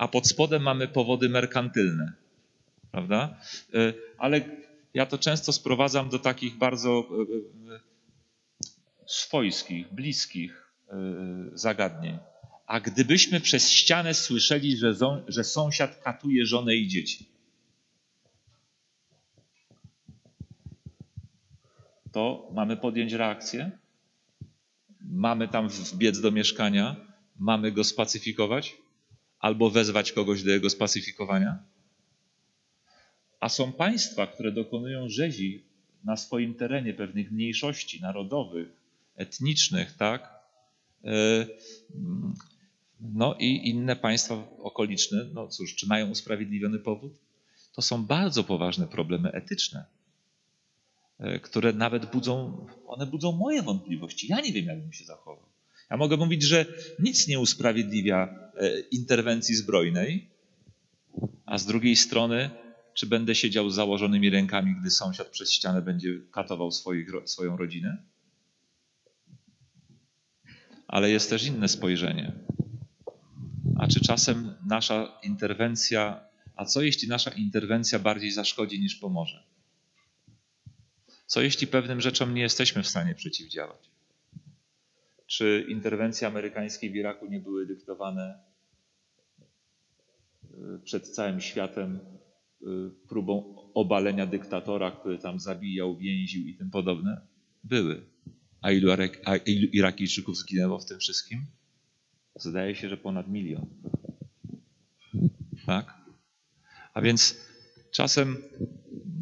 C: a pod spodem mamy powody merkantylne. Prawda? E, ale ja to często sprowadzam do takich bardzo e, e, swojskich, bliskich zagadnień. A gdybyśmy przez ścianę słyszeli, że, że sąsiad katuje żonę i dzieci, to mamy podjąć reakcję? Mamy tam wbiec do mieszkania? Mamy go spacyfikować? Albo wezwać kogoś do jego spacyfikowania. A są państwa, które dokonują rzezi na swoim terenie pewnych mniejszości narodowych, etnicznych, tak? E, no i inne państwa okoliczne, no cóż, czy mają usprawiedliwiony powód? To są bardzo poważne problemy etyczne, e, które nawet budzą, one budzą moje wątpliwości. Ja nie wiem, jak bym się zachował. Ja mogę mówić, że nic nie usprawiedliwia e, interwencji zbrojnej, a z drugiej strony, czy będę siedział z założonymi rękami, gdy sąsiad przez ścianę będzie katował swoich, swoją rodzinę? Ale jest też inne spojrzenie. A czy czasem nasza interwencja, a co jeśli nasza interwencja bardziej zaszkodzi niż pomoże? Co jeśli pewnym rzeczom nie jesteśmy w stanie przeciwdziałać? Czy interwencje amerykańskie w Iraku nie były dyktowane y, przed całym światem y, próbą obalenia dyktatora, który tam zabijał, więził i tym podobne? Były. A ilu, a ilu Irakijczyków zginęło w tym wszystkim? Zdaje się, że ponad milion. Tak? A więc czasem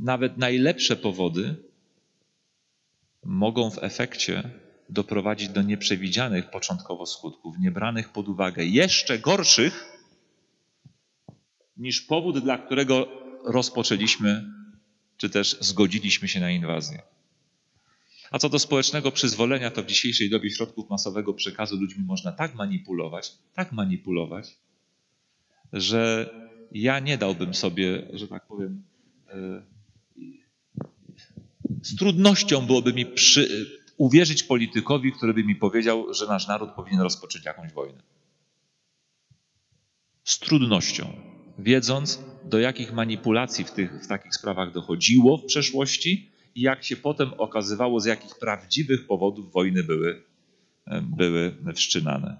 C: nawet najlepsze powody mogą w efekcie doprowadzić do nieprzewidzianych początkowo skutków, niebranych pod uwagę, jeszcze gorszych niż powód, dla którego rozpoczęliśmy, czy też zgodziliśmy się na inwazję. A co do społecznego przyzwolenia, to w dzisiejszej dobie środków masowego przekazu ludźmi można tak manipulować, tak manipulować, że ja nie dałbym sobie, że tak powiem, e, z trudnością byłoby mi przy, uwierzyć politykowi, który by mi powiedział, że nasz naród powinien rozpocząć jakąś wojnę. Z trudnością, wiedząc, do jakich manipulacji w, tych, w takich sprawach dochodziło w przeszłości i jak się potem okazywało, z jakich prawdziwych powodów wojny były, były wszczynane.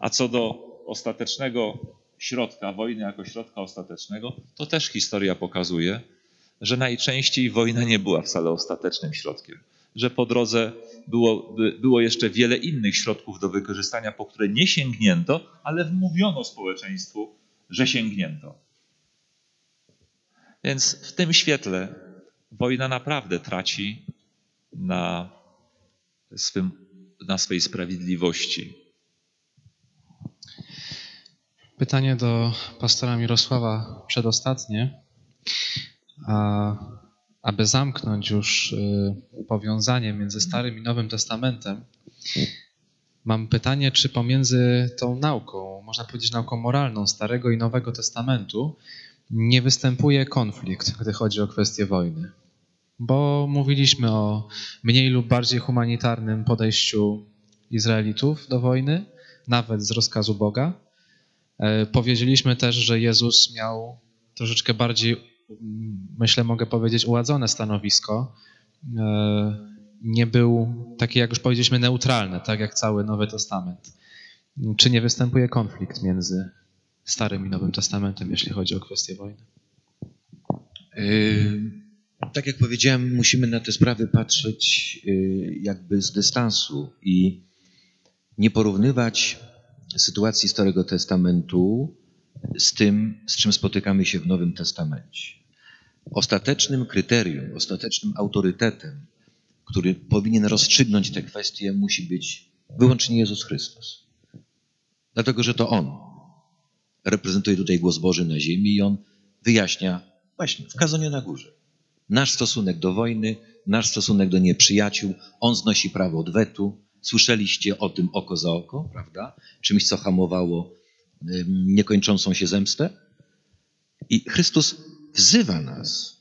C: A co do ostatecznego środka, wojny jako środka ostatecznego, to też historia pokazuje, że najczęściej wojna nie była wcale ostatecznym środkiem, że po drodze było, było jeszcze wiele innych środków do wykorzystania, po które nie sięgnięto, ale wmówiono społeczeństwu, że sięgnięto. Więc w tym świetle wojna naprawdę traci na, swym, na swojej sprawiedliwości.
A: Pytanie do pastora Mirosława przedostatnie. A, aby zamknąć już y, powiązanie między Starym i Nowym Testamentem, mam pytanie, czy pomiędzy tą nauką, można powiedzieć nauką moralną Starego i Nowego Testamentu, nie występuje konflikt, gdy chodzi o kwestię wojny bo mówiliśmy o mniej lub bardziej humanitarnym podejściu Izraelitów do wojny, nawet z rozkazu Boga. E, powiedzieliśmy też, że Jezus miał troszeczkę bardziej, myślę, mogę powiedzieć, uładzone stanowisko. E, nie był taki, jak już powiedzieliśmy, neutralny, tak jak cały Nowy Testament. Czy nie występuje konflikt między Starym i Nowym Testamentem, jeśli chodzi o kwestię wojny?
B: Yy tak jak powiedziałem, musimy na te sprawy patrzeć y, jakby z dystansu i nie porównywać sytuacji Starego Testamentu z tym, z czym spotykamy się w Nowym Testamencie. Ostatecznym kryterium, ostatecznym autorytetem, który powinien rozstrzygnąć te kwestie, musi być wyłącznie Jezus Chrystus. Dlatego, że to On reprezentuje tutaj głos Boży na ziemi i On wyjaśnia właśnie w kazaniu na górze nasz stosunek do wojny, nasz stosunek do nieprzyjaciół. On znosi prawo odwetu. Słyszeliście o tym oko za oko, prawda? Czymś, co hamowało niekończącą się zemstę. I Chrystus wzywa nas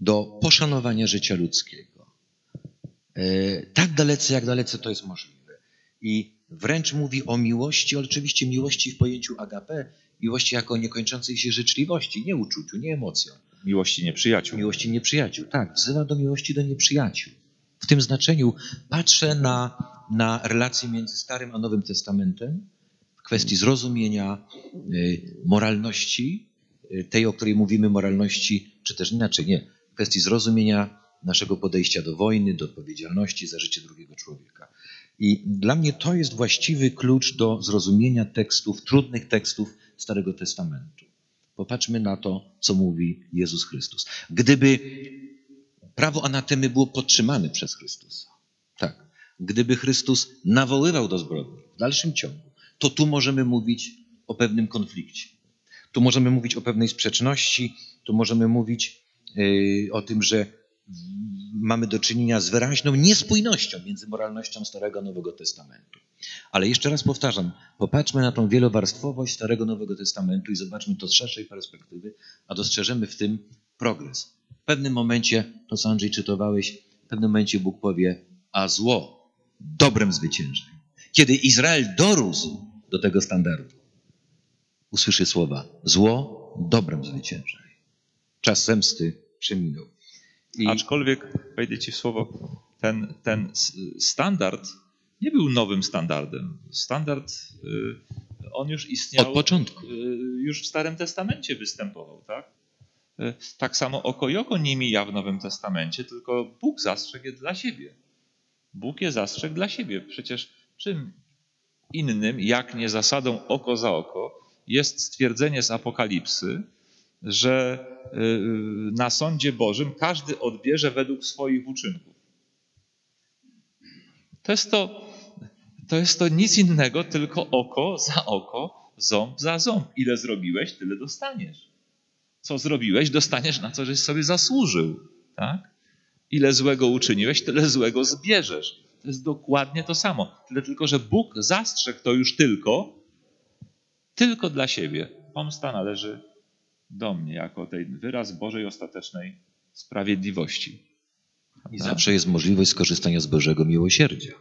B: do poszanowania życia ludzkiego. E, tak dalece, jak dalece to jest możliwe. I wręcz mówi o miłości, oczywiście miłości w pojęciu agape, miłości jako niekończącej się życzliwości, nie uczuciu, nie emocjom,
C: Miłości nieprzyjaciół.
B: Miłości nieprzyjaciół, tak. Wzywa do miłości do nieprzyjaciół. W tym znaczeniu patrzę na, na relacje między Starym a Nowym Testamentem w kwestii zrozumienia y, moralności, tej, o której mówimy, moralności, czy też inaczej, nie, kwestii zrozumienia naszego podejścia do wojny, do odpowiedzialności za życie drugiego człowieka. I dla mnie to jest właściwy klucz do zrozumienia tekstów, trudnych tekstów Starego Testamentu. Popatrzmy na to, co mówi Jezus Chrystus. Gdyby prawo anatemy było podtrzymane przez Chrystusa, tak, gdyby Chrystus nawoływał do zbrodni w dalszym ciągu, to tu możemy mówić o pewnym konflikcie. Tu możemy mówić o pewnej sprzeczności to możemy mówić y, o tym, że mamy do czynienia z wyraźną niespójnością między moralnością Starego a Nowego Testamentu. Ale jeszcze raz powtarzam, popatrzmy na tą wielowarstwowość Starego Nowego Testamentu i zobaczmy to z szerszej perspektywy, a dostrzeżemy w tym progres. W pewnym momencie, to co Andrzej czytowałeś, w pewnym momencie Bóg powie, a zło dobrem zwycięży. Kiedy Izrael dorósł do tego standardu, usłyszy słowa, zło dobrem zwycięży. Czas zemsty przeminął.
C: I... Aczkolwiek, wejdę ci w słowo, ten, ten standard nie był nowym standardem. Standard, y, on już istniał.
B: Od początku. Y,
C: już w Starym Testamencie występował, tak? Y, tak samo oko i oko nie mija w Nowym Testamencie, tylko Bóg zastrzegł je dla siebie. Bóg je zastrzegł dla siebie. Przecież czym innym, jak nie zasadą oko za oko, jest stwierdzenie z Apokalipsy, że na sądzie Bożym każdy odbierze według swoich uczynków. To jest to, to jest to nic innego, tylko oko za oko, ząb za ząb. Ile zrobiłeś, tyle dostaniesz. Co zrobiłeś, dostaniesz na co, żeś sobie zasłużył. Tak? Ile złego uczyniłeś, tyle złego zbierzesz. To jest dokładnie to samo. Tyle tylko, że Bóg zastrzegł to już tylko, tylko dla siebie. Pomsta należy do mnie, jako ten wyraz Bożej ostatecznej sprawiedliwości.
B: I zawsze jest możliwość skorzystania z Bożego miłosierdzia.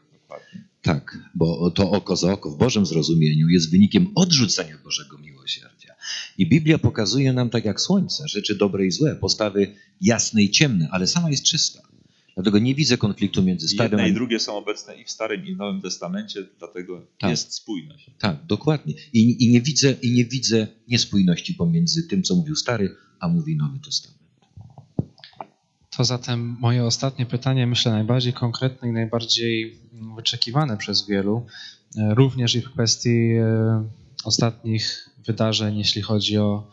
B: Tak, bo to oko za oko w Bożym zrozumieniu jest wynikiem odrzucenia Bożego miłosierdzia. I Biblia pokazuje nam, tak jak słońce, rzeczy dobre i złe, postawy jasne i ciemne, ale sama jest czysta. Dlatego nie widzę konfliktu między starym
C: Jedne i drugie są obecne i w Starym, i w Nowym Testamencie, dlatego tak. jest spójność.
B: Tak, dokładnie. I, I, nie widzę, I nie widzę niespójności pomiędzy tym, co mówił Stary, a mówi Nowy Testament.
A: To zatem moje ostatnie pytanie, myślę najbardziej konkretne i najbardziej wyczekiwane przez wielu, e, również i w kwestii e, ostatnich wydarzeń, jeśli chodzi o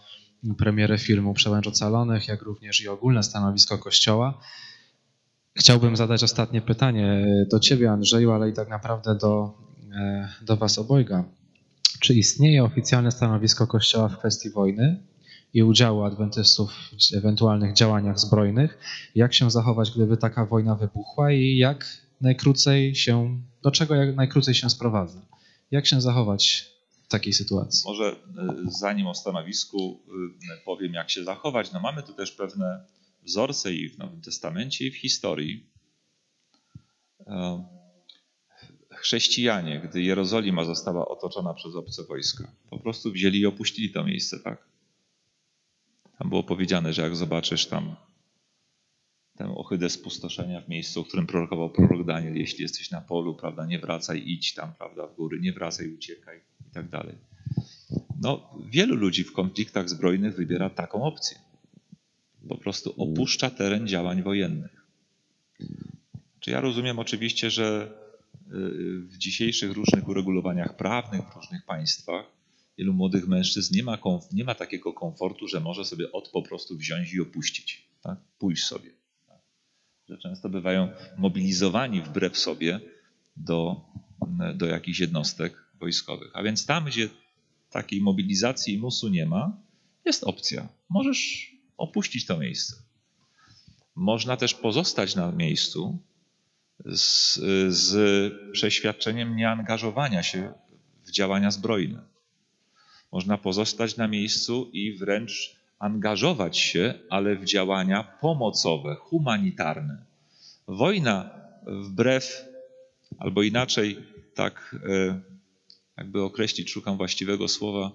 A: premierę filmu Przełęcz Ocalonych, jak również i ogólne stanowisko Kościoła. Chciałbym zadać ostatnie pytanie do Ciebie, Andrzeju, ale i tak naprawdę do, e, do Was obojga. Czy istnieje oficjalne stanowisko Kościoła w kwestii wojny? i udziału adwentystów w ewentualnych działaniach zbrojnych, jak się zachować, gdyby taka wojna wybuchła i jak najkrócej się, do czego jak najkrócej się sprowadza. Jak się zachować w takiej sytuacji?
C: Może e, zanim o stanowisku e, powiem, jak się zachować, no mamy tu też pewne wzorce i w Nowym Testamencie, i w historii. E, chrześcijanie, gdy Jerozolima została otoczona przez obce wojska, po prostu wzięli i opuścili to miejsce, tak? Tam było powiedziane, że jak zobaczysz tam tę ohydę spustoszenia w miejscu, w którym prorokował prorok Daniel, jeśli jesteś na polu, prawda, nie wracaj, idź tam, prawda, w góry, nie wracaj, uciekaj i tak dalej. No, wielu ludzi w konfliktach zbrojnych wybiera taką opcję. Po prostu opuszcza teren działań wojennych. Czy ja rozumiem oczywiście, że y, w dzisiejszych różnych uregulowaniach prawnych w różnych państwach wielu młodych mężczyzn nie ma, nie ma takiego komfortu, że może sobie od po prostu wziąć i opuścić. Tak? Pójść sobie. Tak? Że często bywają mobilizowani wbrew sobie do, do jakichś jednostek wojskowych. A więc tam, gdzie takiej mobilizacji i musu nie ma, jest opcja. Możesz opuścić to miejsce. Można też pozostać na miejscu z, z przeświadczeniem nieangażowania się w działania zbrojne. Można pozostać na miejscu i wręcz angażować się, ale w działania pomocowe, humanitarne. Wojna wbrew, albo inaczej, tak e, jakby określić, szukam właściwego słowa,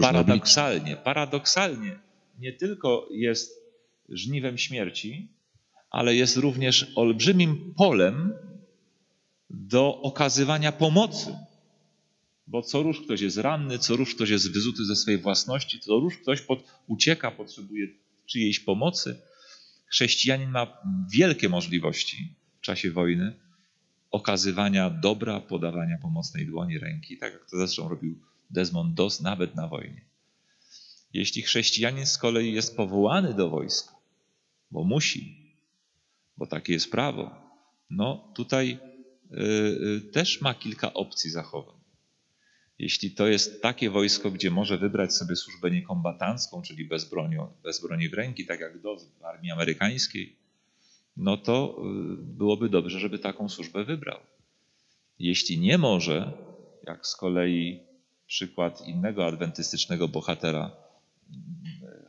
C: paradoksalnie, paradoksalnie nie tylko jest żniwem śmierci, ale jest również olbrzymim polem do okazywania pomocy bo co rusz ktoś jest ranny, co rusz ktoś jest wyzuty ze swojej własności, co rusz ktoś pod, ucieka, potrzebuje czyjejś pomocy. Chrześcijanin ma wielkie możliwości w czasie wojny okazywania dobra, podawania pomocnej dłoni, ręki, tak jak to zresztą robił Desmond Doss nawet na wojnie. Jeśli chrześcijanin z kolei jest powołany do wojska, bo musi, bo takie jest prawo, no tutaj y, y, też ma kilka opcji zachowań. jeśli to jest takie wojsko, gdzie może wybrać sobie służbę niekombatancką, czyli bez broni, bez broni w ręki, tak jak do armii amerykańskiej, no to y, byłoby dobrze, żeby taką służbę wybrał. Jeśli nie może, jak z kolei przykład innego adwentystycznego bohatera,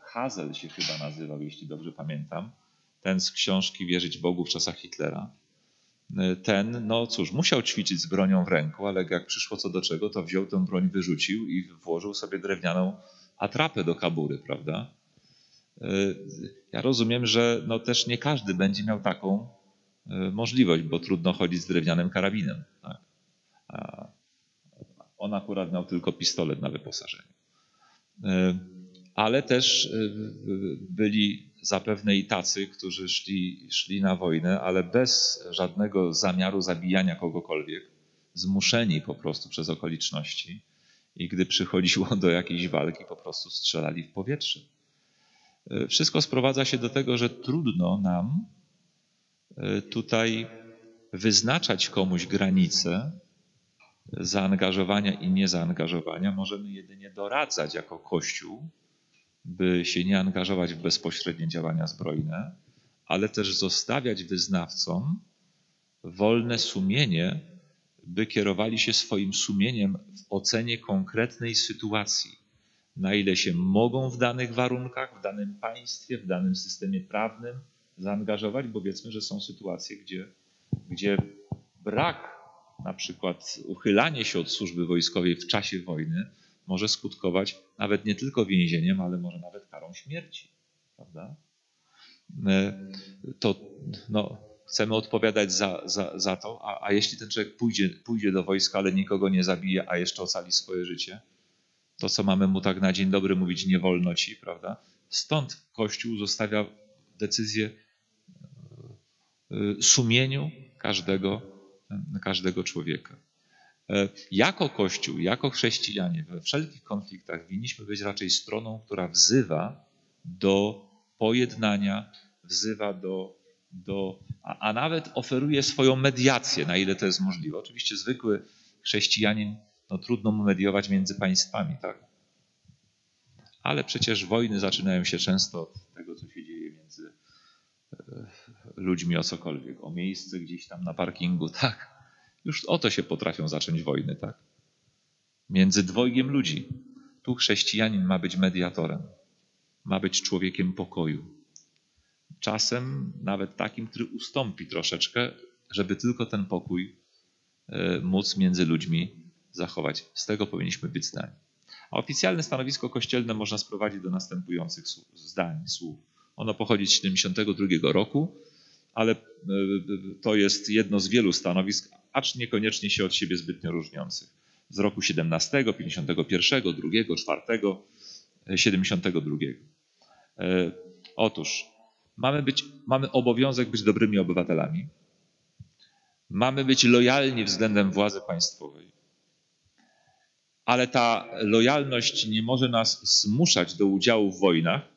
C: Hazel się chyba nazywał, jeśli dobrze pamiętam, ten z książki Wierzyć Bogu w czasach Hitlera, ten, no cóż, musiał ćwiczyć z bronią w ręku, ale jak przyszło co do czego, to wziął tę broń, wyrzucił i włożył sobie drewnianą atrapę do kabury, prawda? Ja rozumiem, że no też nie każdy będzie miał taką e, możliwość, bo trudno chodzić z drewnianym karabinem. Tak? on akurat miał tylko pistolet na wyposażeniu. Ale też e, byli zapewne i tacy, którzy szli, szli na wojnę, ale bez żadnego zamiaru zabijania kogokolwiek, zmuszeni po prostu przez okoliczności. I gdy przychodziło do jakiejś walki, po prostu strzelali w powietrze. E, wszystko sprowadza się do tego, że trudno nam tutaj wyznaczać komuś granice zaangażowania i niezaangażowania. Możemy jedynie doradzać jako Kościół, by się nie angażować w bezpośrednie działania zbrojne, ale też zostawiać wyznawcom wolne sumienie, by kierowali się swoim sumieniem w ocenie konkretnej sytuacji, na ile się mogą w danych warunkach, w danym państwie, w danym systemie prawnym zaangażować, bo wiedzmy, że są sytuacje, gdzie, gdzie brak, na przykład uchylanie się od służby wojskowej w czasie wojny, może skutkować nawet nie tylko więzieniem, ale może nawet karą śmierci. Prawda? E, to no, chcemy odpowiadać za, za, za to, a, a jeśli ten człowiek pójdzie, pójdzie do wojska, ale nikogo nie zabije, a jeszcze ocali swoje życie, to co mamy mu tak na dzień dobry mówić, nie wolno ci, prawda? Stąd Kościół zostawia decyzję e, sumieniu każdego, każdego człowieka. E, jako Kościół, jako chrześcijanie we wszelkich konfliktach winniśmy być raczej stroną, która wzywa do pojednania, wzywa do, do a, a nawet oferuje swoją mediację, na ile to jest możliwe. Oczywiście zwykły chrześcijanin, no trudno mu mediować między państwami, tak? Ale przecież wojny zaczynają się często od tego, co się dzieje między e, ludźmi o cokolwiek, o miejsce gdzieś tam na parkingu, <laughs> tak? Już o to się potrafią zacząć wojny, tak? Między dwojgiem ludzi. Tu chrześcijanin ma być mediatorem, ma być człowiekiem pokoju. Czasem nawet takim, który ustąpi troszeczkę, żeby tylko ten pokój e, móc między ludźmi zachować. Z tego powinniśmy być zdani. A oficjalne stanowisko kościelne można sprowadzić do następujących zdań, słów. Ono pochodzi z 72 roku, ale e, to jest jedno z wielu stanowisk, acz niekoniecznie się od siebie zbytnio różniących. Z roku 17, 51, 2, 4, 72. Otóż mamy, być, mamy obowiązek być dobrymi obywatelami, mamy być lojalni względem władzy państwowej, ale ta lojalność nie może nas zmuszać do udziału w wojnach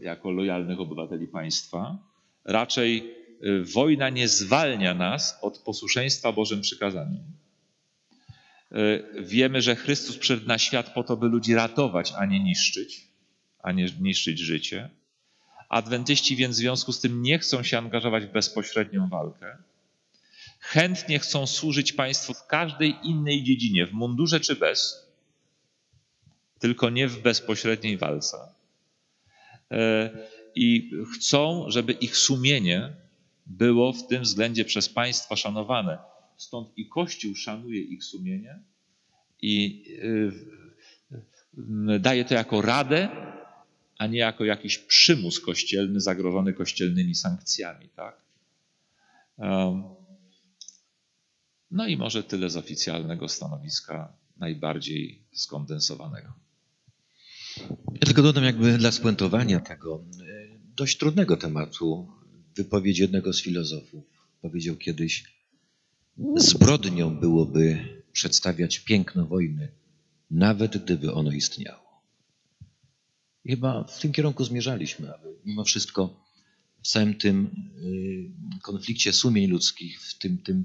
C: jako lojalnych obywateli państwa. Raczej Y, wojna nie zwalnia nas od posłuszeństwa Bożym przykazaniom. Y, wiemy, że Chrystus przyszedł na świat po to, by ludzi ratować, a nie niszczyć, a nie niszczyć życie. Adwentyści więc w związku z tym nie chcą się angażować w bezpośrednią walkę. Chętnie chcą służyć państwu w każdej innej dziedzinie, w mundurze czy bez, tylko nie w bezpośredniej walce. Y, I chcą, żeby ich sumienie było w tym względzie przez państwa szanowane. Stąd i Kościół szanuje ich sumienie i y, daje to jako radę, a nie jako jakiś przymus kościelny zagrożony kościelnymi sankcjami. Tak? No i może tyle z oficjalnego stanowiska, najbardziej skondensowanego.
B: Ja tylko dodam jakby dla spuentowania tego y, dość trudnego tematu wypowiedź jednego z filozofów. Powiedział kiedyś, zbrodnią byłoby przedstawiać piękno wojny, nawet gdyby ono istniało. Chyba w tym kierunku zmierzaliśmy, aby mimo wszystko w całym tym y, konflikcie sumień ludzkich, w tym, tym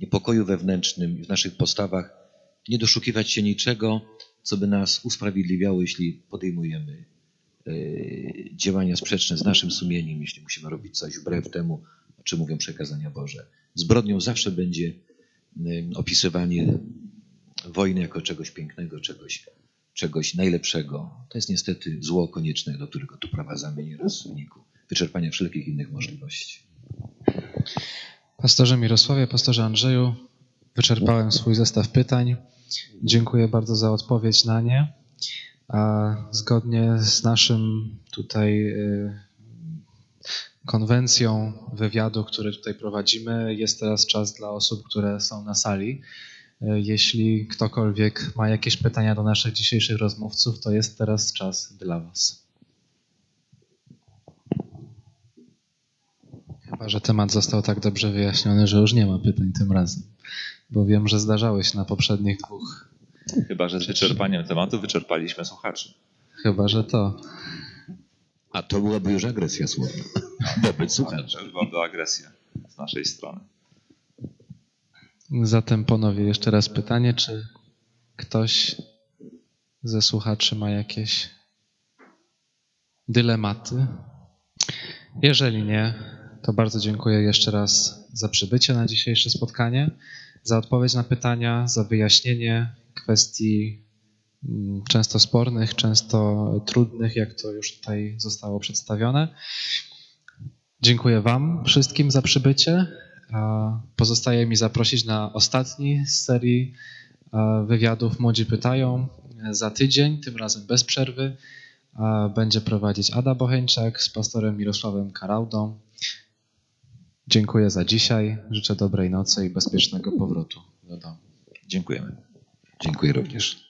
B: niepokoju wewnętrznym, w naszych postawach nie doszukiwać się niczego, co by nas usprawiedliwiało, jeśli podejmujemy y, działania sprzeczne z naszym sumieniem, jeśli musimy robić coś wbrew temu, o czym mówią przekazania Boże. Zbrodnią zawsze będzie y, opisywanie wojny jako czegoś pięknego, czegoś, czegoś najlepszego. To jest niestety zło konieczne, do którego tu prowadzamy nieraz w wyniku wyczerpania wszelkich innych możliwości.
A: Pastorze Mirosławie, pastorze Andrzeju, wyczerpałem swój zestaw pytań. Dziękuję bardzo za odpowiedź na nie. A zgodnie z naszym tutaj y, konwencją wywiadu, który tutaj prowadzimy, jest teraz czas dla osób, które są na sali. Y, Jeśli ktokolwiek ma jakieś pytania do naszych dzisiejszych rozmówców, to jest teraz czas dla Was. Chyba, że temat został tak dobrze wyjaśniony, że już nie ma pytań tym razem. Bo wiem, że zdarzały się na poprzednich dwóch.
C: Chyba, że z wyczerpaniem tematu wyczerpaliśmy słuchaczy.
A: Chyba, że to.
B: A to byłaby już agresja słowna <laughs> wobec słuchaczy.
C: Bardzo agresja z naszej strony.
A: Zatem ponowię jeszcze raz pytanie, czy ktoś ze słuchaczy ma jakieś dylematy? Jeżeli nie, to bardzo dziękuję jeszcze raz za przybycie na dzisiejsze spotkanie, za odpowiedź na pytania, za wyjaśnienie kwestii mm, często spornych, często trudnych, jak to już tutaj zostało przedstawione. Dziękuję Wam wszystkim za przybycie. Pozostaje mi zaprosić na ostatni z serii e, wywiadów Młodzi Pytają za tydzień, tym razem bez przerwy. A Będzie prowadzić Ada Bocheńczak z pastorem Mirosławem Karaudą. Dziękuję za dzisiaj. Życzę dobrej nocy i bezpiecznego powrotu do domu.
C: Dziękujemy.
B: Dziękuję również.